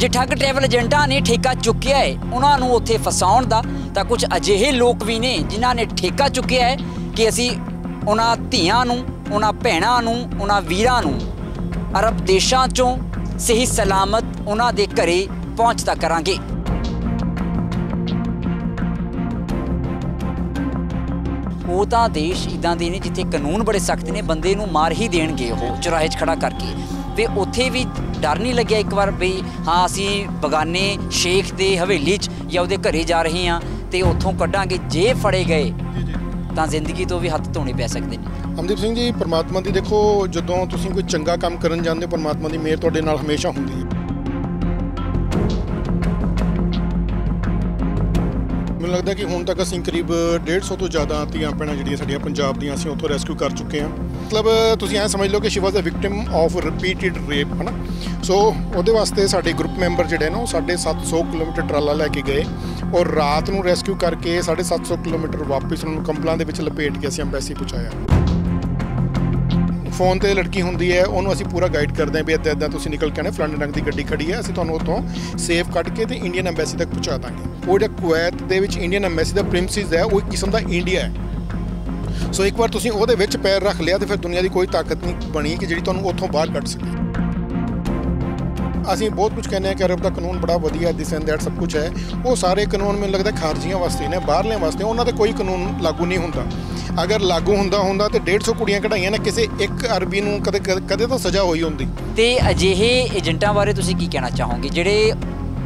ਜੇ ਠੱਗ ਟਰੈਵਲ ਏਜੰਟਾਂ ਨੇ ਠੇਕਾ ਚੁੱਕਿਆ ਹੈ, ਉਹਨਾਂ ਨੂੰ ਉੱਥੇ ਫਸਾਉਣ ਦਾ ਤਾਂ ਕੁਝ ਅਜਿਹੇ ਲੋਕ ਵੀ ਨੇ ਜਿਨ੍ਹਾਂ ਨੇ ਠੇਕਾ ਚੁੱਕਿਆ ਹੈ ਕਿ ਅਸੀਂ ਉਹਨਾਂ ਧੀਆਂ ਨੂੰ, ਉਹਨਾਂ ਭੈਣਾਂ ਨੂੰ, ਉਹਨਾਂ ਵੀਰਾਂ ਨੂੰ ਅਰਬ ਦੇਸ਼ਾਂ ਚੋਂ ਸਹੀ ਸਲਾਮਤ ਉਹਨਾਂ ਦੇ ਘਰੇ ਪਹੁੰਚਦਾ ਕਰਾਂਗੇ। ਉਹ ਤਾਂ ਦੇਸ਼ ਇਦਾਂ ਦੇ ਨੇ ਜਿੱਥੇ ਕਾਨੂੰਨ ਬੜੇ ਸਖਤ ਨੇ, ਬੰਦੇ ਨੂੰ ਮਾਰ ਹੀ ਦੇਣਗੇ ਉਹ, ਚੁਰਾਹੇ 'ਚ ਖੜਾ ਕਰਕੇ। ਤੇ ਉੱਥੇ ਵੀ ਡਰ ਨਹੀਂ ਲੱਗਿਆ ਇੱਕ ਵਾਰ ਵੀ ਹਾਂ ਅਸੀਂ ਬਗਾਨੇ ਸ਼ੇਖ ਦੇ ਹਵੇਲੀ 'ਚ ਜਾਂ ਉਹਦੇ ਘਰੇ ਜਾ ਰਹੇ ਹਾਂ ਤੇ ਉੱਥੋਂ ਕੱਢਾਂਗੇ। ਜੇ ਫੜੇ ਗਏ ਤਾਂ ਜ਼ਿੰਦਗੀ ਤੋਂ ਵੀ ਹੱਥ ਧੋਣੇ ਪੈ ਸਕਦੇ ਨੇ। ਅਮਦੀਪ ਸਿੰਘ ਜੀ ਪਰਮਾਤਮਾ ਦੀ ਦੇਖੋ ਜਦੋਂ ਤੁਸੀਂ ਕੋਈ ਚੰਗਾ ਕੰਮ ਕਰਨ ਜਾਂਦੇ ਹੋ ਪਰਮਾਤਮਾ ਦੀ ਮਿਹਰ ਤੁਹਾਡੇ ਨਾਲ ਹਮੇਸ਼ਾ ਹੁੰਦੀ ਹੈ। ਮੈਨੂੰ ਲੱਗਦਾ ਕਿ ਹੁਣ ਤੱਕ ਅਸੀਂ ਕਰੀਬ 150 ਤੋਂ ਜ਼ਿਆਦਾ ਧੀਆਂ ਭੈਣਾਂ ਜਿਹੜੀਆਂ ਸਾਡੀਆਂ ਪੰਜਾਬ ਦੀਆਂ ਅਸੀਂ ਉੱਥੋਂ ਰੈਸਕਿਊ ਕਰ ਚੁੱਕੇ ਹਾਂ। ਮਤਲਬ ਤੁਸੀਂ ਐਂ ਸਮਝ ਲਓ ਕਿ she was a victim of repeated rape ਹਨਾ? ਸੋ ਉਹਦੇ ਵਾਸਤੇ ਸਾਡੇ ਗਰੁੱਪ ਮੈਂਬਰ ਜਿਹੜੇ ਨੇ ਉਹ 750 ਕਿਲੋਮੀਟਰ ਟਰਾਲਾ ਲੈ ਕੇ ਗਏ ਔਰ ਰਾਤ ਨੂੰ ਰੈਸਕਿਊ ਕਰਕੇ 750 ਕਿਲੋਮੀਟਰ ਵਾਪਸ ਉਹਨਾਂ ਨੂੰ ਕੰਪਲਾਂ ਦੇ ਵਿੱਚ ਲਪੇਟ ਕੇ ਅਸੀਂ ਐਮਬੈਸੀ ਪਹੁੰਚਾਇਆ। ਫੋਨ ਤੇ ਲੜਕੀ ਹੁੰਦੀ ਹੈ, ਉਹਨੂੰ ਅਸੀਂ ਪੂਰਾ ਗਾਈਡ ਕਰਦੇ ਹਾਂ ਵੀ ਇੱਦਾਂ ਇੱਦਾਂ ਤੁਸੀਂ ਨਿਕਲ ਕੇ ਆਣਾ ਫਲਾਣੇ ਰੰਗ ਦੀ ਗੱਡੀ ਖੜੀ ਹੈ, ਅਸੀਂ ਤੁਹਾਨੂੰ ਉੱਥੋਂ ਸੇਫ ਕੱਢ ਕੇ ਤੇ ਇੰਡੀਅਨ ਐਮਬੈਸੀ ਤੱਕ ਪਹੁੰਚਾ ਦਾਂਗੇ। ਉਹ ਜਿਹੜਾ ਕੁਵੈਤ ਦੇ ਵਿੱਚ ਇੰਡੀਅਨ ਐਮਬੈਸੀ ਦਾ ਪ੍ਰਿੰਸਿਸ ਹੈ, ਉਹ ਇੱਕ ਕਿਸਮ ਦਾ ਇੰਡੀਆ ਹੈ। ਸੋ ਇੱਕ ਵਾਰ ਤੁਸੀਂ ਉਹਦੇ ਵਿੱਚ ਪੈਰ ਰੱਖ ਲਿਆ ਤੇ ਫਿਰ ਦੁਨੀਆ ਦੀ ਕੋਈ ਤਾਕਤ ਨਹੀਂ ਬਣੀ ਕਿ ਜਿਹੜੀ ਤੁਹਾਨੂੰ ਉੱਥੋਂ ਬਾਹਰ ਕੱਢ ਸਕੇ। ਅਸੀਂ ਬਹੁਤ ਕੁਝ ਕਹਿੰਦੇ ਹਾਂ ਕਿ ਅਰਬ ਦਾ ਕਾਨੂੰਨ ਬੜਾ ਵਧੀਆ ਦਿਸ ਐਂਡ ਦੈਟ ਸਭ ਕੁਝ ਹੈ। ਉਹ ਸਾਰੇ ਕਾਨੂੰਨ ਮੈਨੂੰ ਲੱਗਦਾ ਖਾਰਜੀਆਂ ਵਾਸਤੇ ਨੇ ਬਾਹਰਲਿਆਂ ਵਾਸਤੇ ਉਹਨਾਂ ਤੇ ਕੋਈ ਕਾਨੂੰਨ ਲਾਗੂ ਨਹੀਂ ਹੁੰਦਾ। ਅਗਰ ਲਾਗੂ ਹੁੰਦਾ ਹੁੰਦਾ ਤੇ 150 ਕੁੜੀਆਂ ਕਢਾਈਆਂ ਨੇ ਕਿਸੇ ਇੱਕ ਅਰਬੀ ਨੂੰ ਕਦੇ ਕਦੇ ਤਾਂ ਸਜ਼ਾ ਹੋਈ ਹੁੰਦੀ। ਤੇ ਅਜਿਹੇ ਏਜੰਟਾਂ ਬਾਰੇ ਤੁਸੀਂ ਕੀ ਕਹਿਣਾ ਚਾਹੋਗੇ? ਜਿਹੜੇ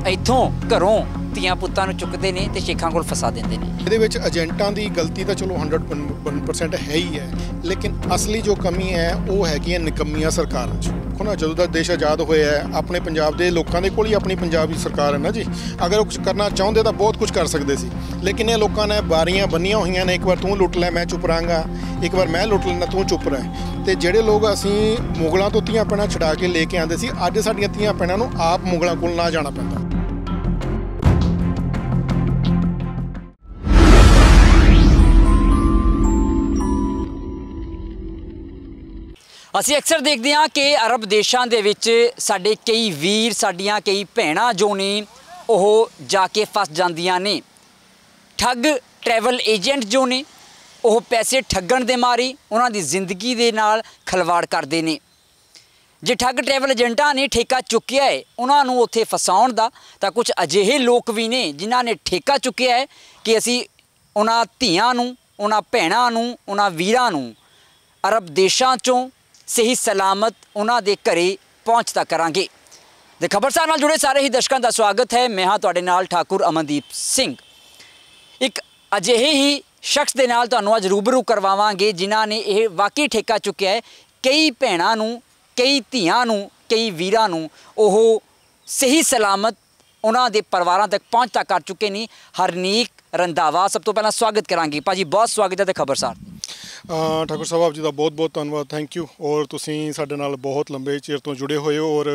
ਇੱਥੋਂ ਘਰੋਂ ਧੀਆਂ ਪੁੱਤਾਂ ਨੂੰ ਚੁੱਕਦੇ ਨੇ ਤੇ ਸ਼ੇਖਾਂ ਕੋਲ ਫਸਾ ਦਿੰਦੇ ਨੇ? ਇਹਦੇ ਵਿੱਚ ਏਜੰਟਾਂ ਦੀ ਗਲਤੀ ਤਾਂ ਚਲੋ 100% ਹੈ ਹੀ ਹੈ ਲੇਕਿਨ ਅਸਲੀ ਜੋ ਕਮੀ ਹੈ ਉਹ ਹੈਗੀਆਂ ਨਿਕੰਮੀਆਂ ਸਰਕਾਰਾਂ 'ਚ। ਦੇਖੋ ਨਾ, ਜਦੋਂ ਦਾ ਦੇਸ਼ ਆਜ਼ਾਦ ਹੋਇਆ ਹੈ, ਆਪਣੇ ਪੰਜਾਬ ਦੇ ਲੋਕਾਂ ਦੇ ਕੋਲ ਹੀ ਆਪਣੀ ਪੰਜਾਬ ਦੀ ਸਰਕਾਰ ਹੈ ਨਾ ਜੀ। ਅਗਰ ਉਹ ਕੁਝ ਕਰਨਾ ਚਾਹੁੰਦੇ ਤਾਂ ਬਹੁਤ ਕੁਝ ਕਰ ਸਕਦੇ ਸੀ। ਲੇਕਿਨ ਇਹ ਲੋਕਾਂ ਨੇ ਬਾਰੀਆਂ ਬੰਨੀਆਂ ਹੋਈਆਂ ਨੇ, ਇੱਕ ਵਾਰ ਤੂੰ ਲੁੱਟ ਲੈ, ਮੈਂ ਚੁੱਪ ਰਹਾਂਗਾ। ਇੱਕ ਵਾਰ ਮੈਂ ਲੁੱਟ ਲੈਣਾ ਤੂੰ ਚੁੱਪ ਰਹਿ। ਤੇ ਜਿਹੜੇ ਲੋਕ ਅਸੀਂ ਮੁਗਲਾਂ ਤੋਂ ਧੀਆਂ ਪੈਣਾ ਛਡਾ ਕੇ ਲੈ ਕੇ ਆਂਦੇ ਸੀ, ਅੱਜ ਸਾਡੀਆਂ ਧੀਆਂ ਪੈਣਾ ਨੂੰ ਆਪ ਮੁਗਲਾਂ ਕੋਲ ਨਾ ਜਾਣਾ ਪੈਂਦਾ। ਅਸੀਂ ਅਕਸਰ ਦੇਖਦੇ ਹਾਂ ਕਿ ਅਰਬ ਦੇਸ਼ਾਂ ਦੇ ਵਿੱਚ ਸਾਡੇ ਕਈ ਵੀਰ, ਸਾਡੀਆਂ ਕਈ ਭੈਣਾਂ ਜੋ ਨੇ, ਉਹ ਜਾ ਕੇ ਫਸ ਜਾਂਦੀਆਂ ਨੇ। ਠੱਗ ਟਰੈਵਲ ਏਜੰਟ ਜੋ ਨੇ, ਉਹ ਪੈਸੇ ਠੱਗਣ ਦੇ ਮਾਰੀ, ਉਹਨਾਂ ਦੀ ਜ਼ਿੰਦਗੀ ਦੇ ਨਾਲ ਖਲਵਾੜ ਕਰਦੇ ਨੇ। ਜੇ ਠੱਗ ਟਰੈਵਲ ਏਜੰਟਾਂ ਨੇ ਠੇਕਾ ਚੁੱਕਿਆ ਹੈ, ਉਹਨਾਂ ਨੂੰ ਉੱਥੇ ਫਸਾਉਣ ਦਾ ਤਾਂ ਕੁਝ ਅਜਿਹੇ ਲੋਕ ਵੀ ਨੇ ਜਿਨ੍ਹਾਂ ਨੇ ਠੇਕਾ ਚੁੱਕਿਆ ਹੈ ਕਿ ਅਸੀਂ ਉਹਨਾਂ ਧੀਆਂ ਨੂੰ, ਉਹਨਾਂ ਭੈਣਾਂ ਨੂੰ, ਉਹਨਾਂ ਵੀਰਾਂ ਨੂੰ ਅਰਬ ਦੇਸ਼ਾਂ ਚੋਂ ਸਹੀ ਸਲਾਮਤ ਉਹਨਾਂ ਦੇ ਘਰੇ ਪਹੁੰਚਦਾ ਕਰਾਂਗੇ। ਦੇ ਖਬਰਸਾਰ ਨਾਲ ਜੁੜੇ ਸਾਰੇ ਹੀ ਦਰਸ਼ਕਾਂ ਦਾ ਸਵਾਗਤ ਹੈ। ਮੈਂ ਹਾਂ ਤੁਹਾਡੇ ਨਾਲ ਠਾਕੁਰ ਅਮਨਦੀਪ ਸਿੰਘ। ਇੱਕ ਅਜਿਹੇ ਹੀ ਸ਼ਖਸ ਦੇ ਨਾਲ ਤੁਹਾਨੂੰ ਅੱਜ ਰੂਬਰੂ ਕਰਵਾਵਾਂਗੇ, ਜਿਨ੍ਹਾਂ ਨੇ ਇਹ ਵਾਕਈ ਠੇਕਾ ਚੁੱਕਿਆ ਹੈ। ਕਈ ਭੈਣਾਂ ਨੂੰ, ਕਈ ਧੀਆਂ ਨੂੰ, ਕਈ ਵੀਰਾਂ ਨੂੰ ਉਹ ਸਹੀ ਸਲਾਮਤ ਉਹਨਾਂ ਦੇ ਪਰਿਵਾਰਾਂ ਤੱਕ ਪਹੁੰਚਤਾ ਕਰ ਚੁੱਕੇ ਨੇ। ਹਰਨੀਕ ਰੰਧਾਵਾ, ਸਭ ਤੋਂ ਪਹਿਲਾਂ ਸਵਾਗਤ ਕਰਾਂਗੇ। ਭਾਜੀ, ਬਹੁਤ ਸਵਾਗਤ ਹੈ ਤੇ ਖਬਰਸਾਰ ਠਾਕੁਰ ਸਾਹਿਬ ਆਪ ਜੀ ਦਾ ਬਹੁਤ-ਬਹੁਤ ਧੰਨਵਾਦ ਥੈਂਕ ਯੂ ਔਰ ਤੁਸੀਂ ਸਾਡੇ ਨਾਲ ਬਹੁਤ ਲੰਬੇ ਚਿਰ ਤੋਂ ਜੁੜੇ ਹੋਏ ਹੋ ਔਰ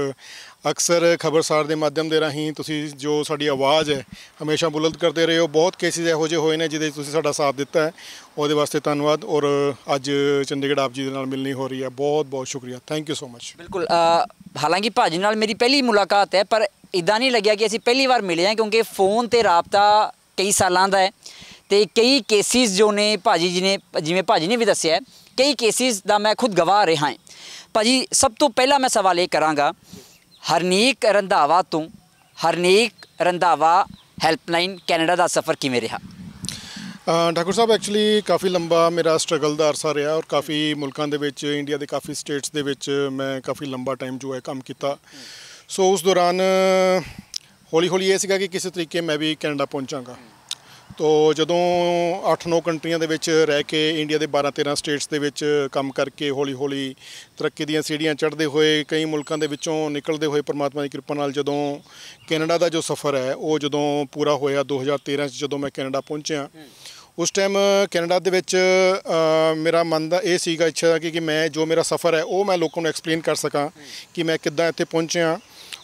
ਅਕਸਰ ਖਬਰਸਾਰ ਦੇ ਮਾਧਿਅਮ ਦੇ ਰਾਹੀਂ ਤੁਸੀਂ ਜੋ ਸਾਡੀ ਆਵਾਜ਼ ਹੈ ਹਮੇਸ਼ਾ ਬੁਲੰਦ ਕਰਦੇ ਰਹੇ ਹੋ। ਬਹੁਤ ਕੇਸਿਸ ਇਹੋ ਜਿਹੇ ਹੋਏ ਨੇ ਜਿਹਦੇ 'ਚ ਤੁਸੀਂ ਸਾਡਾ ਸਾਥ ਦਿੱਤਾ ਹੈ। ਉਹਦੇ ਵਾਸਤੇ ਧੰਨਵਾਦ ਔਰ ਅੱਜ ਚੰਡੀਗੜ੍ਹ ਆਪ ਜੀ ਦੇ ਨਾਲ ਮਿਲਣੀ ਹੋ ਰਹੀ ਹੈ। ਬਹੁਤ-ਬਹੁਤ ਸ਼ੁਕਰੀਆ। ਥੈਂਕ ਯੂ ਸੋ ਮਚ ਬਿਲਕੁਲ ਅ, ਹਾਲਾਂਕਿ ਭਾਜੀ ਨਾਲ ਮੇਰੀ ਪਹਿਲੀ ਮੁਲਾਕਾਤ ਹੈ ਪਰ ਇਦਾਂ ਨਹੀਂ ਲੱਗਿਆ ਕਿ ਅਸੀਂ ਪਹਿਲੀ ਵਾਰ ਮਿਲੇ ਹਾਂ ਕਿਉਂਕਿ ਫੋਨ ਤੇ ਰਾਬਤਾ ਕਈ ਸਾਲਾਂ ਦਾ ਹੈ। ਤੇ ਕਈ ਕੇਸਿਸ ਜੋ ਨੇ ਭਾਜੀ ਜੀ ਨੇ ਜਿਵੇਂ ਭਾਜੀ ਨੇ ਵੀ ਦੱਸਿਆ ਕਈ ਕੇਸਿਸ ਦਾ ਮੈਂ ਖੁਦ ਗਵਾਹ ਰਿਹਾ ਹਾਂ। ਭਾਜੀ ਸਭ ਤੋਂ ਪਹਿਲਾਂ ਮੈਂ ਸਵਾਲ ਇਹ ਕਰਾਂਗਾ ਹਰਨੀਕ ਰੰਧਾਵਾ ਤੋਂ ਹਰਨੀਕ ਰੰਧਾਵਾ ਹੈਲਪਲਾਈਨ ਕੈਨੇਡਾ ਦਾ ਸਫ਼ਰ ਕਿਵੇਂ ਰਿਹਾ? ਅ, ਠਾਕੁਰ ਸਾਹਿਬ ਐਕਚੁਅਲੀ ਕਾਫੀ ਲੰਬਾ ਮੇਰਾ ਸਟਰਗਲ ਦਾ ਅਰਸਾ ਰਿਹਾ ਔਰ ਕਾਫੀ ਮੁਲਕਾਂ ਦੇ ਵਿੱਚ ਇੰਡੀਆ ਦੇ ਕਾਫੀ ਸਟੇਟਸ ਦੇ ਵਿੱਚ ਮੈਂ ਕਾਫੀ ਲੰਬਾ ਟਾਈਮ ਜੋ ਹੈ ਕੰਮ ਕੀਤਾ। ਸੋ ਉਸ ਦੌਰਾਨ ਹੌਲੀ ਹੌਲੀ ਇਹ ਸੀਗਾ ਕਿ ਕਿਸੇ ਤਰੀਕੇ ਮੈਂ ਵੀ ਕੈਨੇਡਾ ਪਹੁੰਚਾਂਗਾ। ਤੋ ਜਦੋਂ 8-9 ਕੰਟਰੀਆਂ ਦੇ ਵਿੱਚ ਰਹਿ ਕੇ ਇੰਡੀਆ ਦੇ 12-13 ਸਟੇਟਸ ਦੇ ਵਿੱਚ ਕੰਮ ਕਰਕੇ ਹੌਲੀ ਹੌਲੀ ਤਰੱਕੀ ਦੀਆਂ ਸੀੜੀਆਂ ਚੜ੍ਹਦੇ ਹੋਏ, ਕਈ ਮੁਲਕਾਂ ਦੇ ਵਿੱਚੋਂ ਨਿਕਲਦੇ ਹੋਏ ਪਰਮਾਤਮਾ ਦੀ ਕਿਰਪਾ ਨਾਲ ਜਦੋਂ ਕੈਨੇਡਾ ਦਾ ਜੋ ਸਫ਼ਰ ਹੈ, ਉਹ ਜਦੋਂ ਪੂਰਾ ਹੋਇਆ 2013 ਚ ਜਦੋਂ ਮੈਂ ਕੈਨੇਡਾ ਪਹੁੰਚਿਆ, ਉਸ ਟਾਈਮ ਕੈਨੇਡਾ ਦੇ ਵਿੱਚ ਮੇਰਾ ਮਨ ਦਾ ਇਹ ਸੀਗਾ ਇੱਛਾ ਕਿ ਕਿ ਮੈਂ ਜੋ ਮੇਰਾ ਸਫ਼ਰ ਹੈ, ਉਹ ਮੈਂ ਲੋਕਾਂ ਨੂੰ ਐਕਸਪਲੇਨ ਕਰ ਸਕਾਂ ਕਿ ਮੈਂ ਕਿੱਦਾਂ ਇੱਥੇ ਪਹੁੰਚਿਆ।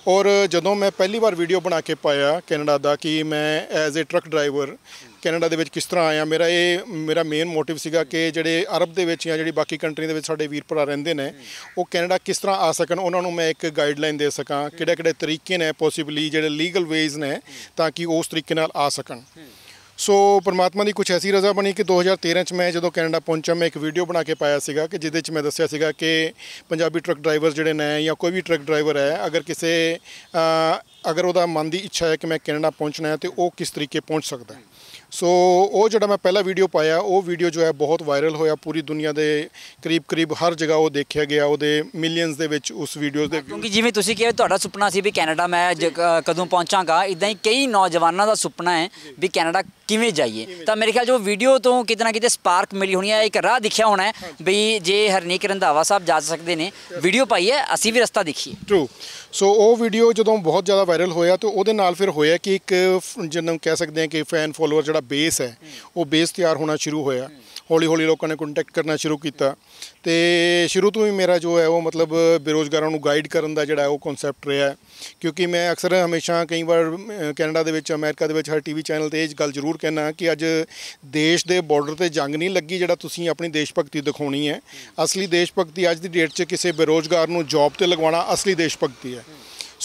ਔਰ ਜਦੋਂ ਮੈਂ ਪਹਿਲੀ ਵਾਰ ਵੀਡੀਓ ਬਣਾ ਕੇ ਪਾਇਆ ਕੈਨੇਡਾ ਦਾ ਕਿ ਮੈਂ as a truck driver Canada ਦੇ ਵਿੱਚ ਕਿਸ ਤਰ੍ਹਾਂ ਆਇਆ, ਮੇਰਾ ਇਹ, ਮੇਰਾ ਮੇਨ ਮੋਟਿਵ ਸੀਗਾ ਕਿ ਜਿਹੜੇ ਅਰਬ ਦੇ ਵਿੱਚ ਜਾਂ ਜਿਹੜੀ ਬਾਕੀ ਕੰਟਰੀ ਦੇ ਵਿੱਚ ਸਾਡੇ ਵੀਰ ਭਰਾ ਰਹਿੰਦੇ ਨੇ, ਉਹ ਕੈਨੇਡਾ ਕਿਸ ਤਰ੍ਹਾਂ ਆ ਸਕਣ, ਉਹਨਾਂ ਨੂੰ ਮੈਂ ਇੱਕ ਗਾਈਡਲਾਈਨ ਦੇ ਸਕਾਂ ਕਿਹੜੇ ਕਿਹੜੇ ਤਰੀਕੇ ਨੇ ਪੋਸੀਬਲੀ ਜਿਹੜੇ ਲੀਗਲ ਵੇਜ਼ ਨੇ ਤਾਂ ਕਿ ਉਸ ਤਰੀਕੇ ਨਾਲ ਆ ਸਕਣ। ਸੋ ਪਰਮਾਤਮਾ ਦੀ ਕੁਝ ਐਸੀ ਰਜ਼ਾ ਬਣੀ ਕਿ 2013 ਚ ਮੈਂ ਜਦੋਂ ਕੈਨੇਡਾ ਪਹੁੰਚਿਆ, ਮੈਂ ਇੱਕ ਵੀਡੀਓ ਬਣਾ ਕੇ ਪਾਇਆ ਸੀਗਾ ਕਿ ਜਿਹਦੇ ਚ ਮੈਂ ਦੱਸਿਆ ਸੀਗਾ ਕਿ ਪੰਜਾਬੀ ਟਰੱਕ ਡਰਾਈਵਰ ਜਿਹੜੇ ਨੇ ਜਾਂ ਕੋਈ ਵੀ ਟਰੱਕ ਡਰਾਈਵਰ ਹੈ, ਅਗਰ ਕਿਸੇ ਅਗਰ ਉਹਦਾ ਮਨ ਦੀ ਇੱਛਾ ਹੈ ਕਿ ਮੈਂ ਕੈਨੇਡਾ ਪਹੁੰਚਣਾ ਹੈ, ਤੇ ਉਹ ਕਿਸ ਤਰੀਕੇ ਪਹੁੰਚ ਸਕਦਾ ਹੈ। ਸੋ ਉਹ ਜਿਹੜਾ ਮੈਂ ਪਹਿਲਾ ਵੀਡੀਓ ਪਾਇਆ ਉਹ ਵੀਡੀਓ ਜੋ ਹੈ ਬਹੁਤ ਵਾਇਰਲ ਹੋਇਆ ਪੂਰੀ ਦੁਨੀਆ ਦੇ ਕਰੀਬ ਕਰੀਬ ਹਰ ਜਗ੍ਹਾ ਉਹ ਦੇਖਿਆ ਗਿਆ ਉਹਦੇ ਮਿਲੀਅਨਸ ਦੇ ਵਿੱਚ ਉਸ ਵੀਡੀਓਜ਼ ਦੇ ਕਿਉਂਕਿ ਜਿਵੇਂ ਤੁਸੀਂ ਕਿਹਾ ਤੁਹਾਡਾ ਸੁਪਨਾ ਸੀ ਵੀ ਕੈਨੇਡਾ ਮੈਂ ਕਦੋਂ ਪਹੁੰਚਾਂਗਾ ਇਦਾਂ ਹੀ ਕਈ ਨੌਜਵਾਨਾਂ ਦਾ ਸੁਪਨਾ ਹੈ ਵੀ ਕੈਨੇਡਾ ਕਿਵੇਂ ਜਾਈਏ। ਤਾਂ ਮੇਰੇ ਖਿਆਲ ਜੋ ਵੀਡੀਓ ਤੋਂ ਕਿਤੇ ਨਾ ਕਿਤੇ ਸਪਾਰਕ ਮਿਲੀ ਹੋਣੀ ਹੈ ਇੱਕ ਰਾਹ ਦਿਖਿਆ ਹੋਣਾ ਹੈ ਵੀ ਜੇ ਹਰਨੀਕ ਰੰਧਾਵਾ ਸਾਹਿਬ ਜਾ ਸਕਦੇ ਨੇ ਵੀਡੀਓ ਪਾਈ ਹੈ ਅਸੀਂ ਵੀ ਰਸਤਾ ਦੇਖੀਏ। ਟਰੂ ਸੋ ਉਹ ਵੀਡੀਓ ਜਦੋਂ ਬਹੁਤ ਜ਼ਿਆਦਾ ਵਾਇਰਲ ਹੋਇਆ ਤੇ ਉਹਦੇ ਨਾਲ ਫਿਰ ਹੋਇਆ ਕਿ ਇੱਕ ਜਿਹਨੂੰ ਕਹਿ ਸਕਦੇ ਹਾਂ ਕਿ ਫੈਨ ਫੋਲੋਅਰ ਜਿਹੜਾ ਬੇਸ ਹੈ। ਉਹ ਬੇਸ ਤਿਆਰ ਹੋਣਾ ਸ਼ੁਰੂ ਹੋਇਆ। ਹੌਲੀ ਹੌਲੀ ਲੋਕਾਂ ਨੇ ਕੰਟੈਕਟ ਕਰਨਾ ਸ਼ੁਰੂ ਕੀਤਾ। ਤੇ ਸ਼ੁਰੂ ਤੋਂ ਹੀ ਮੇਰਾ ਜੋ ਹੈ, ਉਹ ਮਤਲਬ ਬੇਰੋਜ਼ਗਾਰਾਂ ਨੂੰ ਗਾਈਡ ਕਰਨ ਦਾ ਜਿਹੜਾ ਉਹ ਕਨਸੈਪਟ ਰਿਹਾ ਕਿਉਂਕਿ ਮੈਂ ਅਕਸਰ ਹਮੇਸ਼ਾ ਕਈ ਵਾਰ ਕੈਨੇਡਾ ਦੇ ਵਿੱਚ, ਅਮਰੀਕਾ ਦੇ ਵਿੱਚ, ਹਰ ਟੀਵੀ ਚੈਨਲ ਤੇ ਇਹ ਗੱਲ ਜ਼ਰੂਰ ਕਹਿਣਾ ਕਿ ਅੱਜ ਦੇਸ਼ ਦੇ ਬਾਰਡਰ ਤੇ ਜੰਗ ਨਹੀਂ ਲੱਗੀ ਜਿਹੜਾ ਤੁਸੀਂ ਆਪਣੀ ਦੇਸ਼ ਭਗਤੀ ਦਿਖਾਉਣੀ ਹੈ। ਅਸਲੀ ਦੇਸ਼ ਭਗਤੀ ਅੱਜ ਦੀ ਡੇਟ 'ਚ ਕਿਸੇ ਬੇਰੋਜ਼ਗਾਰ ਨੂੰ ਜੌਬ ਤੇ ਲਗਵਾਉਣਾ ਅਸਲੀ ਦੇਸ਼ ਭਗਤੀ ਹੈ।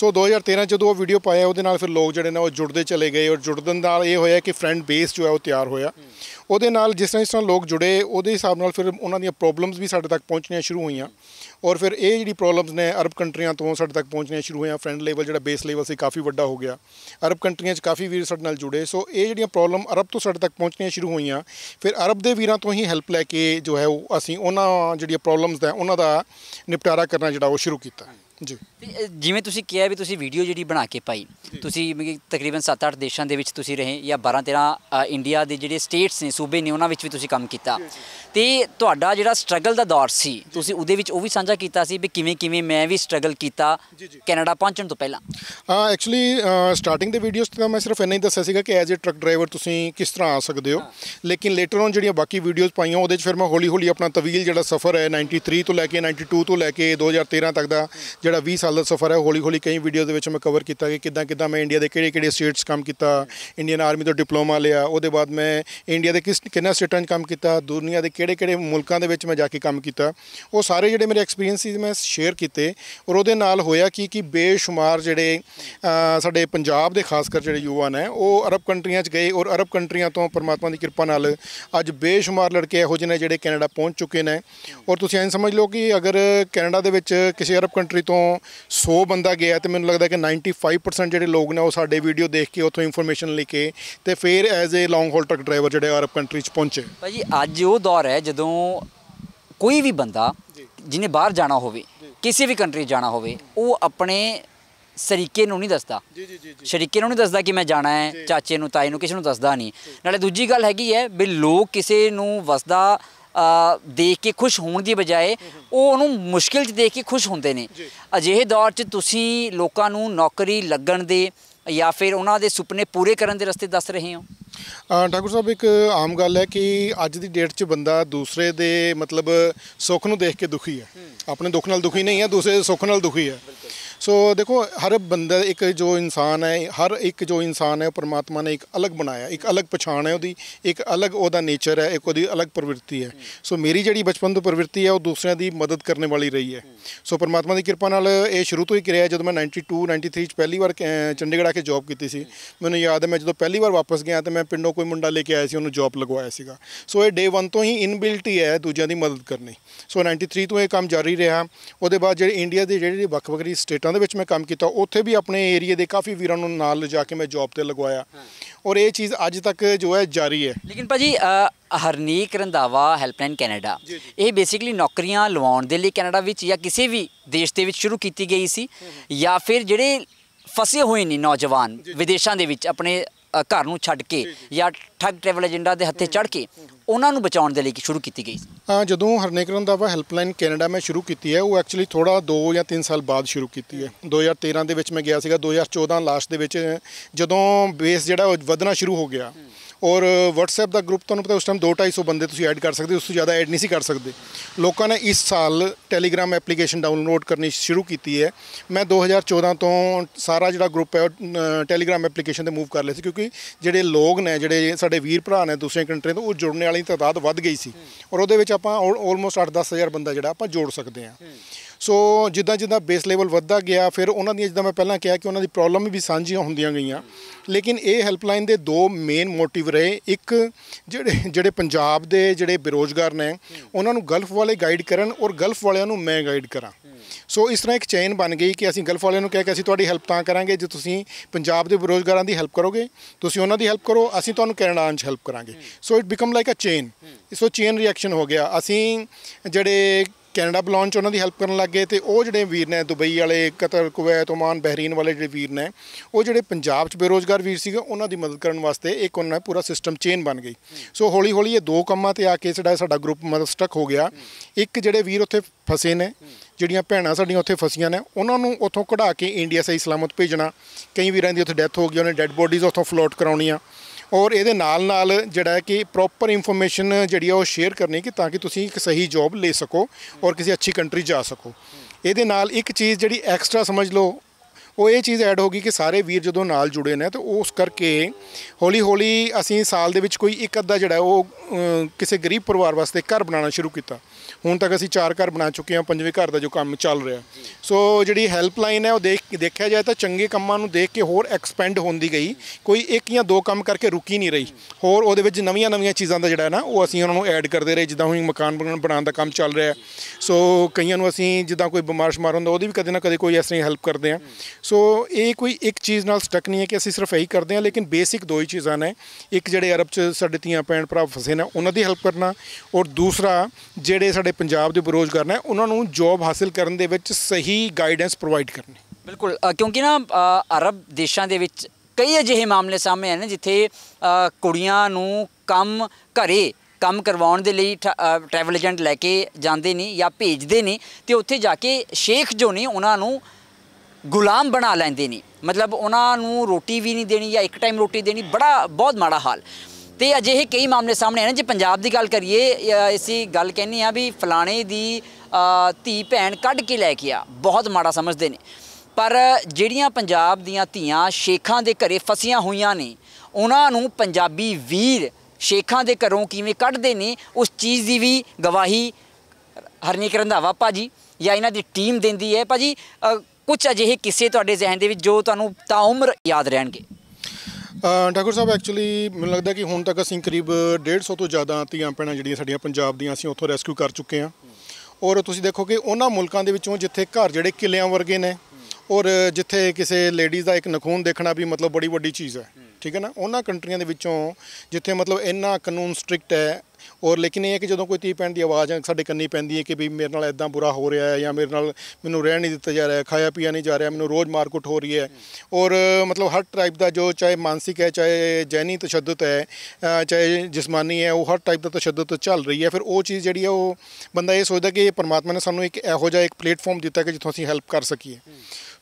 ਸੋ 2013 ਜਦੋਂ ਉਹ ਵੀਡੀਓ ਪਾਇਆ, ਉਹਦੇ ਨਾਲ ਫਿਰ ਲੋਕ ਜਿਹੜੇ ਨੇ ਉਹ ਜੁੜਦੇ ਚਲੇ ਗਏ ਔਰ ਜੁੜਨ ਨਾਲ ਇਹ ਹੋਇਆ ਕਿ ਫਰੈਂਡ ਬੇਸ ਜੋ ਹੈ ਉਹ ਤਿਆਰ ਹੋਇਆ। ਉਹਦੇ ਨਾਲ ਜਿਸ ਤਰ੍ਹਾਂ ਜਿਸ ਤਰ੍ਹਾਂ ਲੋਕ ਜੁੜੇ, ਉਹਦੇ ਹਿਸਾਬ ਨਾਲ ਫਿਰ ਉਹਨਾਂ ਦੀਆਂ ਪ੍ਰੋਬਲਮਸ ਵੀ ਸਾਡੇ ਤੱਕ ਪਹੁੰਚਣੀਆਂ ਸ਼ੁਰੂ ਹੋਈਆਂ। ਔਰ ਫਿਰ ਇਹ ਜਿਹੜੀ ਪ੍ਰੋਬਲਮਸ ਨੇ ਅਰਬ ਕੰਟਰੀਆਂ ਤੋਂ ਸਾਡੇ ਤੱਕ ਪਹੁੰਚਣੀਆਂ ਸ਼ੁਰੂ ਹੋਈਆਂ। ਫਰੈਂਡ ਲੈਵਲ ਜਿਹੜਾ ਬੇਸ ਲੈਵਲ ਸੀ ਕਾਫੀ ਵੱਡਾ ਹੋ ਗਿਆ। ਅਰਬ ਕੰਟਰੀਆਂ 'ਚ ਕਾਫੀ ਵੀਰ ਸਾਡੇ ਨਾਲ ਜੁੜੇ। ਸੋ ਇਹ ਜਿਹੜੀਆਂ ਪ੍ਰੋਬਲਮ ਅਰਬ ਤੋਂ ਸਾਡੇ ਤੱਕ ਪਹੁੰਚਣੀਆਂ ਸ਼ੁਰੂ ਹੋਈਆਂ। ਫਿਰ ਅਰਬ ਦੇ ਵੀਰਾਂ ਤੋਂ ਹੀ ਹੈਲਪ ਲੈ ਕੇ ਜੋ ਹੈ ਉਹ ਅਸੀਂ ਉਹਨਾਂ ਜਿਹੜੀਆਂ ਪ੍ਰੋਬਲਮਸ ਦਾ, ਉਹਨਾਂ ਦਾ ਨਿਪਟਾਰਾ ਕਰਨਾ ਜਿਹੜਾ ਉਹ ਸ਼ੁਰੂ ਕੀਤਾ। ਜੀ। ਜਿਵੇਂ ਤੁਸੀਂ ਕਿਹਾ ਵੀ ਤੁਸੀਂ ਵੀਡੀਓ ਜਿਹੜੀ ਬਣਾ ਕੇ ਪਾਈ ਤੁਸੀਂ ਤਕਰੀਬਨ 7-8 ਦੇਸ਼ਾਂ ਦੇ ਵਿੱਚ ਤੁਸੀਂ ਰਹੇ ਜਾਂ 12-13 ਅ, ਇੰਡੀਆ ਦੇ ਜਿਹੜੇ ਸਟੇਟਸ ਨੇ ਸੂਬੇ ਨੇ ਉਹਨਾਂ ਵਿੱਚ ਵੀ ਤੁਸੀਂ ਕੰਮ ਕੀਤਾ। ਤੇ ਤੁਹਾਡਾ ਜਿਹੜਾ ਸਟਰਗਲ ਦਾ ਦੌਰ ਸੀ ਤੁਸੀਂ ਉਹਦੇ ਵਿੱਚ ਉਹ ਵੀ ਸਾਂਝਾ ਕੀਤਾ ਸੀ ਵੀ ਕਿਵੇਂ ਕਿਵੇਂ ਮੈਂ ਵੀ ਸਟਰਗਲ ਕੀਤਾ ਕੈਨੇਡਾ ਪਹੁੰਚਣ ਤੋਂ ਪਹਿਲਾਂ? ਐਕਚੁਅਲੀ ਸਟਾਰਟਿੰਗ ਦੇ ਵੀਡੀਓਜ਼ 'ਤੇ ਮੈਂ ਸਿਰਫ ਇੰਨਾ ਹੀ ਦੱਸਿਆ ਸੀਗਾ ਕਿ ਐਜ਼ ਅ ਟਰੱਕ ਡਰਾਈਵਰ ਤੁਸੀਂ ਕਿਸ ਤਰ੍ਹਾਂ ਆ ਸਕਦੇ ਹੋ। ਲੇਕਿਨ ਲੇਟਰ ਔਨ ਜਿਹੜੀਆਂ ਬਾਕੀ ਵੀਡੀਓਜ਼ ਪਾਈਆਂ ਉਹਦੇ 'ਚ ਫਿਰ ਮੈਂ ਹੌਲੀ ਹੌਲੀ ਆਪਣਾ ਤਵੀਲ ਜਿਹੜਾ ਸਫ਼ਰ ਹੈ 93 ਤੋਂ ਲੈ ਕੇ 92 ਤੋਂ ਲੈ ਕੇ 2013 ਤੱਕ ਦਾ ਜਿਹੜਾ 20 ਸਾਲ ਦਾ ਸਫ਼ਰ ਹੈ ਹੌਲੀ ਹੌਲੀ ਕਈ ਵੀਡੀਓ ਦੇ ਵਿੱਚ ਮੈਂ ਕਵਰ ਕੀਤਾ ਕਿ ਕਿੱਦਾਂ ਕਿੱਦਾਂ ਮੈਂ ਇੰਡੀਆ ਦੇ ਕਿਹੜੇ ਕਿਹੜੇ ਸਟੇਟਸ ਕੰਮ ਕੀਤਾ ਇੰਡੀਅਨ ਆਰਮੀ ਤੋਂ ਡਿਪਲੋਮਾ ਲਿਆ, ਉਹਦੇ ਬਾਅਦ ਮੈਂ ਇੰਡੀਆ ਦੇ ਕਿਸ ਕਿੰਨਾ ਸਟੇਟਾਂ 'ਚ ਕੰਮ ਕੀਤਾ, ਦੁਨੀਆ ਦੇ ਕਿਹੜੇ ਕਿਹੜੇ ਮੁਲਕਾਂ ਦੇ ਵਿੱਚ ਮੈਂ ਜਾ ਕੇ ਕੰਮ ਕੀਤਾ। ਉਹ ਸਾਰੇ ਜਿਹੜੇ ਮੇਰੇ ਐਕਸਪੀਰੀਅੰਸ ਸੀ, ਮੈਂ ਸ਼ੇਅਰ ਕੀਤੇ ਔਰ ਉਹਦੇ ਨਾਲ ਹੋਇਆ ਕਿ ਕਿ ਬੇਸ਼ੁਮਾਰ ਜਿਹੜੇ ਸਾਡੇ ਪੰਜਾਬ ਦੇ ਖਾਸ ਕਰ ਜਿਹੜੇ ਯੁਵਾ ਨੇ ਉਹ ਅਰਬ ਕੰਟਰੀਆਂ 'ਚ ਗਏ ਔਰ ਅਰਬ ਕੰਟਰੀਆਂ ਤੋਂ ਪਰਮਾਤਮਾ ਦੀ ਕਿਰਪਾ ਨਾਲ ਅੱਜ ਬੇਸ਼ੁਮਾਰ ਲੜਕੇ ਇਹੋ ਜਿਹੇ ਨੇ ਜਿਹੜੇ ਕੈਨੇਡਾ ਪਹੁੰਚ ਚੁੱਕੇ ਨੇ। ਔਰ ਤੁਸੀਂ ਐਂ ਸਮਝ ਲਓ ਕਿ ਅਗਰ ਕੈਨੇਡਾ ਦੇ ਵਿੱਚ ਕਿਸੇ ਅਰਬ ਕੰਟਰੀ ਤੋਂ 100 ਬੰਦਾ ਗਿਆ ਤੇ ਮੈਨੂੰ ਲੱਗਦਾ ਕਿ 95% ਜਿਹੜੇ ਲੋਕ ਨੇ ਉਹ ਸਾਡੇ ਵੀਡੀਓ ਦੇਖ ਕੇ ਉੱਥੋਂ ਇਨਫੋਰਮੇਸ਼ਨ ਲੈ ਕੇ ਤੇ ਫਿਰ as a long haul truck driver ਜਿਹੜੇ ਅਰਬ ਕੰਟਰੀ 'ਚ ਪਹੁੰਚੇ। ਭਾਜੀ ਅੱਜ ਉਹ ਦੌਰ ਹੈ ਜਦੋਂ ਕੋਈ ਵੀ ਬੰਦਾ ਜਿਹਨੇ ਬਾਹਰ ਜਾਣਾ ਹੋਵੇ ਕਿਸੇ ਵੀ ਕੰਟਰੀ ਜਾਣਾ ਹੋਵੇ ਉਹ ਆਪਣੇ ਸਰੀਕੇ ਨੂੰ ਨਹੀਂ ਦੱਸਦਾ। ਜੀ ਜੀ ਜੀ ਸ਼ਰੀਕੇ ਨੂੰ ਨਹੀਂ ਦੱਸਦਾ ਕਿ ਮੈਂ ਜਾਣਾ ਹੈ ਚਾਚੇ ਨੂੰ ਤਾਏ ਨੂੰ ਕਿਸੇ ਨੂੰ ਦੱਸਦਾ ਨਹੀਂ। ਨਾਲੇ ਦੂਜੀ ਗੱਲ ਹੈਗੀ ਹੈ ਵੀ ਲੋਕ ਕਿਸੇ ਨੂੰ ਵਸਦਾ ਦੇਖ ਕੇ ਖੁਸ਼ ਹੋਣ ਦੀ ਬਜਾਏ ਉਹ ਉਹਨੂੰ ਮੁਸ਼ਕਿਲ 'ਚ ਦੇਖ ਕੇ ਖੁਸ਼ ਹੁੰਦੇ ਨੇ। ਅਜਿਹੇ ਦੌਰ 'ਚ ਤੁਸੀਂ ਲੋਕਾਂ ਨੂੰ ਨੌਕਰੀ ਲੱਗਣ ਦੇ ਜਾਂ ਫਿਰ ਉਹਨਾਂ ਦੇ ਸੁਪਨੇ ਪੂਰੇ ਕਰਨ ਦੇ ਰਸਤੇ ਦੱਸ ਰਹੇ ਹੋ? ਠਾਕੁਰ ਸਾਹਿਬ ਇੱਕ ਆਮ ਗੱਲ ਹੈ ਕਿ ਅੱਜ ਦੀ ਡੇਟ 'ਚ ਬੰਦਾ ਦੂਸਰੇ ਦੇ ਮਤਲਬ ਸੁੱਖ ਨੂੰ ਦੇਖ ਕੇ ਦੁਖੀ ਹੈ। ਆਪਣੇ ਦੁੱਖ ਨਾਲ ਦੁਖੀ ਨਹੀਂ ਹੈ ਦੂਸਰੇ ਦੇ ਸੁੱਖ ਨਾਲ ਦੁਖੀ ਹੈ। ਸੋ ਦੇਖੋ ਹਰ ਬੰਦਾ ਇੱਕ ਜੋ ਇਨਸਾਨ ਹੈ ਹਰ ਇੱਕ ਜੋ ਇਨਸਾਨ ਹੈ ਉਹ ਪਰਮਾਤਮਾ ਨੇ ਇੱਕ ਅਲੱਗ ਬਣਾਇਆ ਇੱਕ ਅਲੱਗ ਪਛਾਣ ਹੈ ਉਹਦੀ ਇੱਕ ਅਲੱਗ ਉਹਦਾ ਨੇਚਰ ਹੈ ਇੱਕ ਉਹਦੀ ਅਲੱਗ ਪ੍ਰਵਿਰਤੀ ਹੈ। ਸੋ ਮੇਰੀ ਜਿਹੜੀ ਬਚਪਨ ਤੋਂ ਪ੍ਰਵਿਰਤੀ ਹੈ ਉਹ ਦੂਸਰਿਆਂ ਦੀ ਮਦਦ ਕਰਨ ਵਾਲੀ ਰਹੀ ਹੈ। ਸੋ ਪਰਮਾਤਮਾ ਦੀ ਕਿਰਪਾ ਨਾਲ ਇਹ ਸ਼ੁਰੂ ਤੋਂ ਹੀ ਕਿਰਿਆ ਜਦੋਂ ਮੈਂ 92 93 ਚ ਪਹਿਲੀ ਵਾਰ ਚੰਡੀਗੜ੍ਹ ਆ ਕੇ ਜੌਬ ਕੀਤੀ ਸੀ। ਮੈਨੂੰ ਯਾਦ ਹੈ ਮੈਂ ਜਦੋਂ ਪਹਿਲੀ ਵਾਰ ਵਾਪਸ ਗਿਆ ਤੇ ਮੈਂ ਪਿੰਡੋਂ ਕੋਈ ਮੁੰਡਾ ਲੈ ਕੇ ਆਇਆ ਸੀ ਉਹਨੂੰ ਜੌਬ ਲਗਵਾਇਆ ਸੀਗਾ। ਸੋ ਇਹ ਡੇ 1 ਤੋਂ ਹੀ ਇਨਬਿਲਟ ਹੀ ਹੈ ਦੂਜਿਆਂ ਦੀ ਮਦਦ ਕਰਨੀ। ਸੋ 93 ਤੋਂ ਇਹ ਕੰਮ ਜਾਰੀ ਰਿਹਾ। ਉਹਦੇ ਬਾਅਦ ਜਿਹੜੇ ਇੰਡੀਆ ਦੇ ਜਿਹੜੇ ਵੱਖ ਵੱਖਰੀ ਸਟੇਟਾਂ ਦੇ ਵਿੱਚ ਮੈਂ ਕੰਮ ਕੀਤਾ ਉੱਥੇ ਵੀ ਆਪਣੇ ਏਰੀਆ ਦੇ ਕਾਫੀ ਵੀਰਾਂ ਨੂੰ ਨਾਲ ਲਿਜਾ ਕੇ ਮੈਂ ਜੌਬ ਤੇ ਲਗਵਾਇਆ। ਔਰ ਇਹ ਚੀਜ਼ ਅੱਜ ਤੱਕ ਜੋ ਹੈ ਜਾਰੀ ਹੈ। ਲੇਕਿਨ ਭਾਜੀ ਹਰਨੀਕ ਰੰਧਾਵਾ ਹੈਲਪਲਾਈਨ ਕੈਨੇਡਾ ਇਹ ਬੇਸਿਕਲੀ ਨੌਕਰੀਆਂ ਲਵਾਉਣ ਦੇ ਲਈ ਕੈਨੇਡਾ ਵਿੱਚ ਜਾਂ ਕਿਸੇ ਵੀ ਦੇਸ਼ ਦੇ ਵਿੱਚ ਸ਼ੁਰੂ ਕੀਤੀ ਗਈ ਸੀ ਜਾਂ ਫਿਰ ਜਿਹੜੇ ਫਸੇ ਹੋਏ ਨੇ ਨੌਜਵਾਨ ਵਿਦੇਸ਼ਾਂ ਦੇ ਵਿੱਚ ਆਪਣੇ ਘਰ ਨੂੰ ਛੱਡ ਕੇ ਜਾਂ ਠੱਗ ਟਰੈਵਲ ਏਜੰਟਾਂ ਦੇ ਹੱਥੇ ਚੜ ਕੇ ਉਹਨਾਂ ਨੂੰ ਬਚਾਉਣ ਦੇ ਲਈ ਸ਼ੁਰੂ ਕੀਤੀ ਗਈ ਹਾਂ ਜਦੋਂ ਹਰਨੇਕ ਰੰਧਾਵਾ ਹੈਲਪਲਾਈਨ ਕੈਨੇਡਾ ਮੈਂ ਸ਼ੁਰੂ ਕੀਤੀ ਹੈ ਉਹ ਐਕਚੁਅਲੀ ਥੋੜਾ 2 ਜਾਂ 3 ਸਾਲ ਬਾਅਦ ਸ਼ੁਰੂ ਕੀਤੀ ਹੈ। 2013 ਦੇ ਵਿੱਚ ਮੈਂ ਗਿਆ ਸੀਗਾ 2014 ਲਾਸਟ ਦੇ ਵਿੱਚ ਜਦੋਂ ਬੇਸ ਜਿਹੜਾ ਉਹ ਵਧਣਾ ਸ਼ੁਰੂ ਹੋ ਗਿਆ ਔਰ WhatsApp ਦਾ ਗਰੁੱਪ ਤੁਹਾਨੂੰ ਪਤਾ ਉਸ ਟਾਈਮ 2-250 ਬੰਦੇ ਤੁਸੀਂ ਐਡ ਕਰ ਸਕਦੇ, ਉਸ ਤੋਂ ਜ਼ਿਆਦਾ ਐਡ ਨਹੀਂ ਸੀ ਕਰ ਸਕਦੇ। ਲੋਕਾਂ ਨੇ ਇਸ ਸਾਲ ਟੈਲੀਗ੍ਰਾਮ ਐਪਲੀਕੇਸ਼ਨ ਡਾਊਨਲੋਡ ਕਰਨੀ ਸ਼ੁਰੂ ਕੀਤੀ ਹੈ। ਮੈਂ 2014 ਤੋਂ ਸਾਰਾ ਜਿਹੜਾ ਗਰੁੱਪ ਹੈ, ਉਹ ਟੈਲੀਗ੍ਰਾਮ ਐਪਲੀਕੇਸ਼ਨ ਤੇ ਮੂਵ ਕਰ ਲਿਆ ਸੀ, ਕਿਉਂਕਿ ਜਿਹੜੇ ਲੋਕ ਨੇ, ਜਿਹੜੇ ਸਾਡੇ ਵੀਰ ਭਰਾ ਨੇ ਦੂਸਰੇ ਕੰਟਰੀ ਤੋਂ, ਉਹ ਜੁੜਨ ਵਾਲੀ ਤਾਦਾਦ ਵੱਧ ਗਈ ਸੀ। ਔਰ ਉਹਦੇ ਵਿੱਚ ਆਪਾਂ ਆਲਮੋਸਟ 8-10 ਹਜ਼ਾਰ ਬੰਦਾ ਜਿਹੜਾ, ਆਪਾਂ ਜੋੜ ਸਕਦੇ ਹਾਂ। ਸੋ ਜਿੱਦਾਂ ਜਿੱਦਾਂ ਬੇਸ ਲੈਵਲ ਵੱਧਦਾ ਗਿਆ, ਫਿਰ ਉਹਨਾਂ ਦੀਆਂ ਜਿੱਦਾਂ ਮੈਂ ਪਹਿਲਾਂ ਕਿਹਾ ਕਿ ਉਹਨਾਂ ਦੀ ਪ੍ਰੋਬਲਮ ਵੀ ਸਾਂਝੀਆਂ ਹੁੰਦੀਆਂ ਗਈਆਂ। ਲੇਕਿਨ ਇਹ ਹੈਲਪਲਾਈਨ ਦੇ ਦੋ ਮੇਨ ਮੋਟਿਵ ਰਹੇ। ਇੱਕ, ਜਿਹੜੇ ਜਿਹੜੇ ਪੰਜਾਬ ਦੇ ਜਿਹੜੇ ਬੇਰੋਜ਼ਗਾਰ ਨੇ, ਉਹਨਾਂ ਨੂੰ ਗਲਫ ਵਾਲੇ ਗਾਈਡ ਕਰਨ ਔਰ ਗਲਫ ਵਾਲਿਆਂ ਨੂੰ ਮੈਂ ਗਾਈਡ ਕਰਾਂ। ਸੋ ਇਸ ਤਰ੍ਹਾਂ ਇੱਕ ਚੇਨ ਬਣ ਗਈ ਕਿ ਅਸੀਂ ਗਲਫ ਵਾਲਿਆਂ ਨੂੰ ਕਿਹਾ ਕਿ ਅਸੀਂ ਤੁਹਾਡੀ ਹੈਲਪ ਤਾਂ ਕਰਾਂਗੇ, ਜੇ ਤੁਸੀਂ ਪੰਜਾਬ ਦੇ ਬੇਰੋਜ਼ਗਾਰਾਂ ਦੀ ਹੈਲਪ ਕਰੋਗੇ, ਤੁਸੀਂ ਉਹਨਾਂ ਦੀ ਹੈਲਪ ਕਰੋ, ਅਸੀਂ ਤੁਹਾਨੂੰ ਕੈਨੇਡਾ 'ਚ ਹੈਲਪ ਕਰਾਂਗੇ। So it become like a chain so chain reaction ਹੋ ਗਿਆ। ਅਸੀਂ ਜਿਹੜੇ ਕੈਨੇਡਾ ਬੁਲਾਉਣ ਚ ਉਹਨਾਂ ਦੀ ਹੈਲਪ ਕਰਨ ਲੱਗ ਗਏ ਤੇ ਉਹ ਜਿਹੜੇ ਵੀਰ ਨੇ ਦੁਬਈ ਵਾਲੇ, ਕਤਰ, ਕੁਵੈਤ, ਓਮਾਨ, ਬਹਿਰੀਨ ਵਾਲੇ ਜਿਹੜੇ ਵੀਰ ਨੇ, ਉਹ ਜਿਹੜੇ ਪੰਜਾਬ 'ਚ ਬੇਰੋਜ਼ਗਾਰ ਵੀਰ ਸੀਗੇ, ਉਹਨਾਂ ਦੀ ਮਦਦ ਕਰਨ ਵਾਸਤੇ ਇੱਕ ਉਹਨਾਂ ਦਾ ਪੂਰਾ ਸਿਸਟਮ ਚੇਨ ਬਣ ਗਈ। ਸੋ ਹੌਲੀ ਹੌਲੀ ਇਹ ਦੋ ਕੰਮਾਂ ਤੇ ਆ ਕੇ ਜਿਹੜਾ ਸਾਡਾ ਗਰੁੱਪ ਮਤਲਬ ਸਟਕ ਹੋ ਗਿਆ। ਇੱਕ ਜਿਹੜੇ ਵੀਰ ਉੱਥੇ ਫਸੇ ਨੇ, ਜਿਹੜੀਆਂ ਭੈਣਾਂ ਸਾਡੀਆਂ ਉੱਥੇ ਫਸੀਆਂ ਨੇ, ਉਹਨਾਂ ਨੂੰ ਉੱਥੋਂ ਕਢਾ ਕੇ ਇੰਡੀਆ ਸਹੀ ਸਲਾਮਤ ਭੇਜਣਾ। ਕਈ ਵੀਰਾਂ ਦੀ ਉੱਥੇ ਡੈਥ ਹੋ ਗਈ, ਉਹਨੇ ਡੈੱਡ ਬੋਡੀਜ਼ ਉੱਥੋਂ ਫਲੋਟ ਕਰਾਉਣੀਆਂ। ਔਰ ਇਹਦੇ ਨਾਲ ਨਾਲ ਜਿਹੜਾ ਹੈ ਕਿ ਪ੍ਰੋਪਰ ਇਨਫੋਰਮੇਸ਼ਨ ਜਿਹੜੀ ਆ ਉਹ ਸ਼ੇਅਰ ਕਰਨੀ ਕਿ ਤਾਂ ਕਿ ਤੁਸੀਂ ਇੱਕ ਸਹੀ ਜੌਬ ਲੈ ਸਕੋ ਔਰ ਕਿਸੇ ਅੱਛੀ ਕੰਟਰੀ ਜਾ ਸਕੋ। ਇਹਦੇ ਨਾਲ ਇੱਕ ਚੀਜ਼ ਜਿਹੜੀ ਐਕਸਟਰਾ ਸਮਝ ਲਓ ਉਹ ਇਹ ਚੀਜ਼ ਐਡ ਹੋ ਗਈ ਕਿ ਸਾਰੇ ਵੀਰ ਜਦੋਂ ਨਾਲ ਜੁੜੇ ਨੇ, ਤਾਂ ਉਸ ਕਰਕੇ ਹੌਲੀ ਹੌਲੀ ਅਸੀਂ ਸਾਲ ਦੇ ਵਿੱਚ ਕੋਈ ਇੱਕ ਅੱਧਾ ਜਿਹੜਾ ਉਹ ਕਿਸੇ ਗਰੀਬ ਪਰਿਵਾਰ ਵਾਸਤੇ ਘਰ ਬਣਾਉਣਾ ਸ਼ੁਰੂ ਕੀਤਾ। ਹੁਣ ਤੱਕ ਅਸੀਂ ਚਾਰ ਘਰ ਬਣਾ ਚੁੱਕੇ ਹਾਂ, ਪੰਜਵੇਂ ਘਰ ਦਾ ਜੋ ਕੰਮ ਚੱਲ ਰਿਹਾ। ਸੋ ਜਿਹੜੀ ਹੈਲਪਲਾਈਨ ਹੈ ਉਹ ਦੇਖ ਦੇਖਿਆ ਜਾਏ ਤਾਂ ਚੰਗੇ ਕੰਮਾਂ ਨੂੰ ਦੇਖ ਕੇ ਹੋਰ ਐਕਸਪੈਂਡ ਹੁੰਦੀ ਗਈ। ਕੋਈ ਇੱਕ ਜਾਂ ਦੋ ਕੰਮ ਕਰਕੇ ਰੁਕੀ ਨਹੀਂ ਰਹੀ। ਹੋਰ ਉਹਦੇ ਵਿੱਚ ਨਵੀਆਂ ਨਵੀਆਂ ਚੀਜ਼ਾਂ ਦਾ ਜਿਹੜਾ ਨਾ, ਉਹ ਅਸੀਂ ਉਹਨਾਂ ਨੂੰ ਐਡ ਕਰਦੇ ਰਹੇ, ਜਿੱਦਾਂ ਹੁਣ ਮਕਾਨ ਬਣਾਉਣ ਬਣਾਉਣ ਦਾ ਕੰਮ ਚੱਲ ਰਿਹਾ। ਸੋ ਕਈਆਂ ਨੂੰ ਅਸੀਂ ਜਿੱਦਾਂ ਕੋਈ ਬਿਮਾਰ ਸ਼ਮਾਰ ਹੁੰਦਾ, ਉਹਦੀ ਵੀ ਕਦੇ ਨਾ ਕਦੇ ਕੋਈ ਇਸ ਤਰ੍ਹਾਂ ਹੈਲਪ ਕਰਦੇ ਹਾਂ। ਸੋ ਇਹ ਕੋਈ ਇੱਕ ਚੀਜ਼ ਨਾਲ ਸਟਕ ਨਹੀਂ ਹੈ ਕਿ ਅਸੀਂ ਸਿਰਫ ਇਹੀ ਕਰਦੇ ਹਾਂ, ਲੇਕਿਨ ਬੇਸਿਕ ਦੋ ਹੀ ਚੀਜ਼ਾਂ ਨੇ। ਇੱਕ ਜਿਹੜੇ ਅਰਬ 'ਚ ਸਾਡੇ ਧੀਆਂ ਭੈਣ ਭਰਾ ਫਸੇ ਨੇ, ਉਹਨਾਂ ਦੀ ਹੈਲਪ ਕਰਨਾ। ਔਰ ਦੂਸਰਾ, ਜਿਹੜੇ ਸਾਡੇ ਪੰਜਾਬ ਦੇ ਬੇਰੋਜ਼ਗਾਰ ਨੇ, ਉਹਨਾਂ ਨੂੰ ਜੌਬ ਹਾਸਲ ਕਰਨ ਦੇ ਵਿੱਚ ਸਹੀ ਗਾਈਡੈਂਸ ਪ੍ਰੋਵਾਈਡ ਕਰਨੀ। ਬਿਲਕੁਲ ਕਿਉਂਕਿ ਨਾ ਅਰਬ ਦੇਸ਼ਾਂ ਦੇ ਵਿੱਚ ਕਈ ਅਜਿਹੇ ਮਾਮਲੇ ਸਾਹਮਣੇ ਆਏ ਨੇ, ਜਿੱਥੇ ਕੁੜੀਆਂ ਨੂੰ ਕੰਮ, ਘਰੇ ਕੰਮ ਕਰਵਾਉਣ ਦੇ ਲਈ ਟਰੈਵਲ ਏਜੰਟ ਲੈ ਕੇ ਜਾਂਦੇ ਨੇ ਜਾਂ ਭੇਜਦੇ ਨੇ ਤੇ ਉੱਥੇ ਜਾ ਕੇ ਸ਼ੇਖ ਜੋ ਨੇ, ਉਹਨਾਂ ਨੂੰ ਗੁਲਾਮ ਬਣਾ ਲੈਂਦੇ ਨੇ। ਮਤਲਬ ਉਹਨਾਂ ਨੂੰ ਰੋਟੀ ਵੀ ਨਹੀਂ ਦੇਣੀ ਜਾਂ ਇੱਕ ਟਾਈਮ ਰੋਟੀ ਦੇਣੀ, ਬੜਾ, ਬਹੁਤ ਮਾੜਾ ਹਾਲ। ਤੇ ਅਜਿਹੇ ਕਈ ਮਾਮਲੇ ਸਾਹਮਣੇ ਆਏ ਨੇ। ਜੇ ਪੰਜਾਬ ਦੀ ਗੱਲ ਕਰੀਏ ਅਸੀਂ ਗੱਲ ਕਹਿੰਨੀ ਆ ਵੀ ਫਲਾਣੇ ਦੀ ਧੀ ਭੈਣ ਕੱਢ ਕੇ ਲੈ ਕੇ ਆ। ਬਹੁਤ ਮਾੜਾ ਸਮਝਦੇ ਨੇ। ਪਰ ਜਿਹੜੀਆਂ ਪੰਜਾਬ ਦੀਆਂ ਧੀਆਂ ਸ਼ੇਖਾਂ ਦੇ ਘਰੇ ਫਸੀਆਂ ਹੋਈਆਂ ਨੇ, ਉਹਨਾਂ ਨੂੰ ਪੰਜਾਬੀ ਵੀਰ ਸ਼ੇਖਾਂ ਦੇ ਘਰੋਂ ਕਿਵੇਂ ਕੱਢਦੇ ਨੇ, ਉਸ ਚੀਜ਼ ਦੀ ਵੀ ਗਵਾਹੀ ਹਰਨੀਕ ਰੰਧਾਵਾ ਭਾਜੀ ਜਾਂ ਇਹਨਾਂ ਦੀ ਟੀਮ ਦਿੰਦੀ ਹੈ। ਭਾਜੀ ਕੁਝ ਅਜਿਹੇ ਕਿਸੇ ਤੁਹਾਡੇ ਜ਼ਿਹਨ ਦੇ ਵਿੱਚ ਜੋ ਤੁਹਾਨੂੰ ਤਾਂ ਉਮਰ ਯਾਦ ਰਹਿਣਗੇ? ਅ, ਠਾਕੁਰ ਸਾਹਿਬ ਐਕਚੁਅਲੀ ਮੈਨੂੰ ਲੱਗਦਾ ਕਿ ਹੁਣ ਤੱਕ ਅਸੀਂ ਕਰੀਬ 150 ਤੋਂ ਜ਼ਿਆਦਾ ਧੀਆਂ ਭੈਣਾਂ ਜਿਹੜੀਆਂ ਸਾਡੀਆਂ ਪੰਜਾਬ ਦੀਆਂ ਅਸੀਂ ਉੱਥੋਂ ਰੈਸਕਿਊ ਕਰ ਚੁੱਕੇ ਹਾਂ। ਔਰ ਤੁਸੀਂ ਦੇਖੋ ਕਿ ਉਹਨਾਂ ਮੁਲਕਾਂ ਦੇ ਵਿੱਚੋਂ ਜਿੱਥੇ ਘਰ ਜਿਹੜੇ ਕਿਲਿਆਂ ਵਰਗੇ ਨੇ ਔਰ ਜਿੱਥੇ ਕਿਸੇ ਲੇਡੀਜ਼ ਦਾ ਇੱਕ ਨਖੂਨ ਦੇਖਣਾ ਵੀ ਮਤਲਬ ਬੜੀ ਵੱਡੀ ਚੀਜ਼ ਹੈ ਠੀਕ ਹੈ ਨਾ? ਉਹਨਾਂ ਕੰਟਰੀਆਂ ਦੇ ਵਿੱਚੋਂ ਜਿੱਥੇ ਮਤਲਬ ਇੰਨਾ ਕਾਨੂੰਨ ਸਟ੍ਰਿਕਟ ਹੈ ਔਰ ਲੇਕਿਨ ਇਹ ਹੈ ਕਿ ਜਦੋਂ ਕੋਈ ਧੀ ਪੈਣ ਦੀ ਆਵਾਜ਼ ਸਾਡੇ ਕੰਨੀ ਪੈਂਦੀ ਹੈ ਕਿ ਵੀ ਮੇਰੇ ਨਾਲ ਇਦਾਂ ਬੁਰਾ ਹੋ ਰਿਹਾ ਹੈ ਜਾਂ ਮੇਰੇ ਨਾਲ ਮੈਨੂੰ ਰਹਿਣ ਨਹੀਂ ਦਿੱਤਾ ਜਾ ਰਿਹਾ, ਖਾਇਆ ਪੀਆ ਨਹੀਂ ਜਾ ਰਿਹਾ, ਮੈਨੂੰ ਰੋਜ਼ ਮਾਰਕੁੱਟ ਹੋ ਰਹੀ ਹੈ। ਔਰ ਮਤਲਬ ਹਰ ਟਾਈਪ ਦਾ ਜੋ ਚਾਹੇ ਮਾਨਸਿਕ ਹੈ, ਚਾਹੇ ਜੈਨੀ ਤਸ਼ੱਦਦ ਹੈ ਚਾਹੇ ਜਿਸਮਾਨੀ ਹੈ, ਉਹ ਹਰ ਟਾਈਪ ਦਾ ਤਸ਼ੱਦਦ ਚੱਲ ਰਹੀ ਹੈ। ਫਿਰ ਉਹ ਚੀਜ਼ ਜਿਹੜੀ ਹੈ, ਉਹ ਬੰਦਾ ਇਹ ਸੋਚਦਾ ਕਿ ਪਰਮਾਤਮਾ ਨੇ ਸਾਨੂੰ ਇੱਕ ਇਹੋ ਜਿਹਾ ਇੱਕ ਪਲੇਟਫਾਰਮ ਦਿੱਤਾ ਕਿ ਜਿੱਥੋਂ ਅਸੀਂ ਹੈਲਪ ਕਰ ਸਕੀਏ।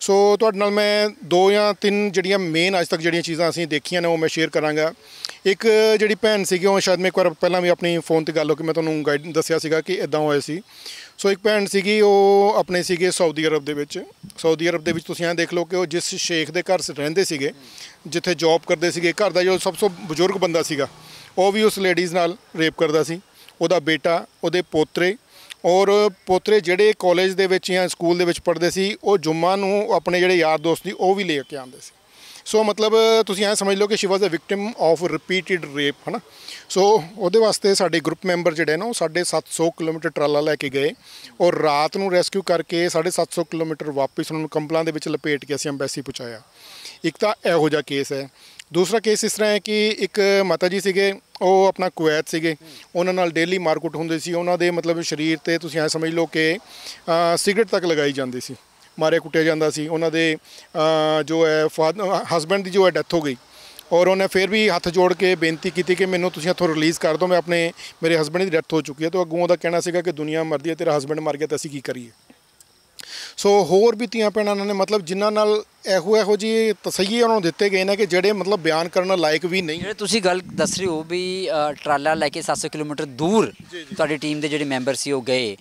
ਸੋ ਤੁਹਾਡੇ ਨਾਲ ਮੈਂ ਦੋ ਜਾਂ ਤਿੰਨ ਜਿਹੜੀਆਂ ਮੇਨ ਅੱਜ ਤੱਕ ਜਿਹੜੀਆਂ ਚੀਜ਼ਾਂ ਅਸੀਂ ਦੇਖੀਆਂ ਨੇ, ਉਹ ਮੈਂ ਸ਼ੇਅਰ ਕਰਾਂਗਾ। ਇੱਕ ਜਿਹੜੀ ਭੈਣ ਸੀਗੀ, ਉਹ ਸ਼ਾਇਦ ਮੈਂ ਇੱਕ ਵਾਰ ਪਹਿਲਾਂ ਵੀ ਆਪਣੀ ਫੋਨ ਤੇ ਗੱਲ ਹੋ ਕੇ ਮੈਂ ਤੁਹਾਨੂੰ ਗਾਈਡ ਦੱਸਿਆ ਸੀਗਾ ਕਿ ਇਦਾਂ ਹੋਇਆ ਸੀ। ਸੋ ਇੱਕ ਭੈਣ ਸੀਗੀ, ਉਹ ਆਪਣੇ ਸੀਗੇ ਸਾਊਦੀ ਅਰਬ ਦੇ ਵਿੱਚ। ਸਾਊਦੀ ਅਰਬ ਦੇ ਵਿੱਚ ਤੁਸੀਂ ਐਂ ਦੇਖ ਲਓ ਕਿ ਉਹ ਜਿਸ ਸ਼ੇਖ ਦੇ ਘਰ 'ਚ ਰਹਿੰਦੇ ਸੀਗੇ, ਜਿੱਥੇ ਜੌਬ ਕਰਦੇ ਸੀਗੇ, ਘਰ ਦਾ ਜੋ ਸਭ ਤੋਂ ਬਜ਼ੁਰਗ ਬੰਦਾ ਸੀਗਾ, ਉਹ ਵੀ ਉਸ ਲੇਡੀਜ਼ ਨਾਲ ਰੇਪ ਕਰਦਾ ਸੀ। ਉਹਦਾ ਬੇਟਾ, ਉਹਦੇ ਪੋਤਰੇ ਔਰ ਪੋਤਰੇ ਜਿਹੜੇ ਕਾਲਜ ਦੇ ਵਿੱਚ ਜਾਂ ਸਕੂਲ ਦੇ ਵਿੱਚ ਪੜ੍ਹਦੇ ਸੀ, ਉਹ ਜੁਮਾ ਨੂੰ ਆਪਣੇ ਜਿਹੜੇ ਯਾਰ ਦੋਸਤ ਸੀ, ਉਹ ਵੀ ਲੈ ਕੇ ਆਉਂਦੇ ਸੀ। ਸੋ ਮਤਲਬ ਤੁਸੀਂ ਐਂ ਸਮਝ ਲਓ ਕਿ she was a victim of repeated rape ਹਨਾ? ਸੋ ਉਹਦੇ ਵਾਸਤੇ ਸਾਡੇ ਗਰੁੱਪ ਮੈਂਬਰ ਜਿਹੜੇ ਨੇ, ਉਹ 750 ਕਿਲੋਮੀਟਰ ਟਰਾਲਾ ਲੈ ਕੇ ਗਏ ਔਰ ਰਾਤ ਨੂੰ ਰੈਸਕਿਊ ਕਰਕੇ 750 ਕਿਲੋਮੀਟਰ ਵਾਪਸ ਉਹਨਾਂ ਨੂੰ ਕੰਪਲਾਂ ਦੇ ਵਿੱਚ ਲਪੇਟ ਕੇ ਅਸੀਂ ਅੰਬੈਸੀ ਪਹੁੰਚਾਇਆ। ਇੱਕ ਤਾਂ ਇਹੋ ਜਿਹਾ ਕੇਸ ਹੈ। ਦੂਸਰਾ ਕੇਸ ਇਸ ਤਰ੍ਹਾਂ ਹੈ ਕਿ ਇੱਕ ਮਾਤਾ ਜੀ ਸੀਗੇ, ਉਹ ਆਪਣਾ ਕੁਵੈਤ ਸੀਗੇ। ਉਹਨਾਂ ਨਾਲ ਡੇਲੀ ਮਾਰਕੁੱਟ ਹੁੰਦੇ ਸੀ। ਉਹਨਾਂ ਦੇ ਮਤਲਬ ਸਰੀਰ ਤੇ ਤੁਸੀਂ ਐ ਸਮਝ ਲਓ ਕਿ ਸਿਗਰਟ ਤੱਕ ਲਗਾਈ ਜਾਂਦੀ ਸੀ। ਮਾਰੇ ਕੁੱਟਿਆ ਜਾਂਦਾ ਸੀ ਉਹਨਾਂ ਦੇ ਜੋ ਹੈ ਹਸਬੈਂਡ ਦੀ ਜੋ ਹੈ ਡੈਥ ਹੋ ਗਈ। ਔਰ ਉਹਨੇ ਫਿਰ ਵੀ ਹੱਥ ਜੋੜ ਕੇ ਬੇਨਤੀ ਕੀਤੀ ਕਿ ਮੈਨੂੰ ਤੁਸੀਂ ਇੱਥੋਂ ਰਿਲੀਜ਼ ਕਰ ਦਿਓ ਮੈਂ ਆਪਣੇ ਮੇਰੇ ਹਸਬੈਂਡ ਦੀ ਡੈਥ ਹੋ ਚੁੱਕੀ ਹੈ। ਤਾਂ ਅੱਗੋਂ ਉਹਦਾ ਕਹਿਣਾ ਸੀਗਾ ਕਿ ਦੁਨੀਆ ਮਰਦੀ ਹੈ ਤੇਰਾ ਹਸਬੈਂਡ ਮਰ ਗਿਆ ਤਾਂ ਅਸੀਂ ਕੀ ਕਰੀਏ। ਸੋ ਹੋਰ ਵੀ ਧੀਆਂ ਭੈਣਾਂ ਨੇ ਮਤਲਬ ਜਿਨ੍ਹਾਂ ਨਾਲ ਇਹੋ ਇਹੋ ਜਿਹੇ ਤਸਈਏ ਉਹਨਾਂ ਨੂੰ ਦਿੱਤੇ ਗਏ ਨੇ ਕਿ ਜਿਹੜੇ ਮਤਲਬ ਬਿਆਨ ਕਰਨ ਲਾਇਕ ਵੀ ਨਹੀਂ। ਜਿਹੜੇ ਤੁਸੀਂ ਗੱਲ ਦੱਸ ਰਹੇ ਹੋ ਵੀ ਟਰਾਲਾ ਲੈ ਕੇ 700 ਕਿਲੋਮੀਟਰ ਦੂਰ ਤੁਹਾਡੀ ਟੀਮ ਦੇ ਜਿਹੜੇ ਮੈਂਬਰ ਸੀ ਉਹ ਗਏ।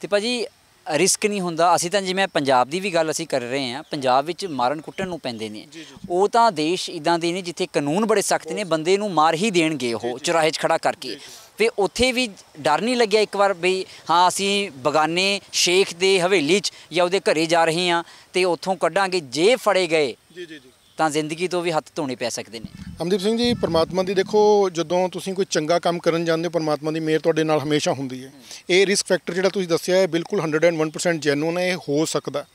ਤੇ ਭਾਜੀ ਰਿਸਕ ਨਹੀਂ ਹੁੰਦਾ। ਅਸੀਂ ਤਾਂ ਜਿਵੇਂ ਪੰਜਾਬ ਦੀ ਵੀ ਗੱਲ ਅਸੀਂ ਕਰ ਰਹੇ ਹਾਂ ਪੰਜਾਬ ਵਿੱਚ ਮਾਰਨ ਕੁੱਟਣ ਨੂੰ ਪੈਂਦੇ ਨੇ। ਉਹ ਤਾਂ ਦੇਸ਼ ਇਦਾਂ ਦੇ ਨੇ ਜਿੱਥੇ ਕਾਨੂੰਨ ਬੜੇ ਸਖਤ ਨੇ ਬੰਦੇ ਨੂੰ ਮਾਰ ਹੀ ਦੇਣਗੇ ਉਹ ਚੁਰਾਹੇ 'ਚ ਖੜਾ ਕਰਕੇ। ਤੇ ਉੱਥੇ ਵੀ ਡਰ ਨਹੀਂ ਲੱਗਿਆ ਇੱਕ ਵਾਰ ਵੀ ਹਾਂ ਅਸੀਂ ਬਗਾਨੇ ਸ਼ੇਖ ਦੇ ਹਵੇਲੀ 'ਚ ਜਾਂ ਉਹਦੇ ਘਰੇ ਜਾ ਰਹੇ ਹਾਂ ਤੇ ਉੱਥੋਂ ਕੱਢਾਂਗੇ ਜੇ ਫੜੇ ਗਏ ਜੀ ਜੀ ਜੀ। ਤਾਂ ਜ਼ਿੰਦਗੀ ਤੋਂ ਵੀ ਹੱਥ ਧੋਣੇ ਪੈ ਸਕਦੇ ਨੇ। ਅਮਦੀਪ ਸਿੰਘ ਜੀ, ਪਰਮਾਤਮਾ ਦੀ ਦੇਖੋ, ਜਦੋਂ ਤੁਸੀਂ ਕੋਈ ਚੰਗਾ ਕੰਮ ਕਰਨ ਜਾਂਦੇ ਹੋ, ਪਰਮਾਤਮਾ ਦੀ ਮਿਹਰ ਤੁਹਾਡੇ ਨਾਲ ਹਮੇਸ਼ਾ ਹੁੰਦੀ ਹੈ। ਇਹ ਰਿਸਕ ਫੈਕਟਰ ਜਿਹੜਾ ਤੁਸੀਂ ਦੱਸਿਆ ਹੈ ਬਿਲਕੁਲ 101% ਜੈਨੂਨ ਹੈ, ਇਹ ਹੋ ਸਕਦਾ।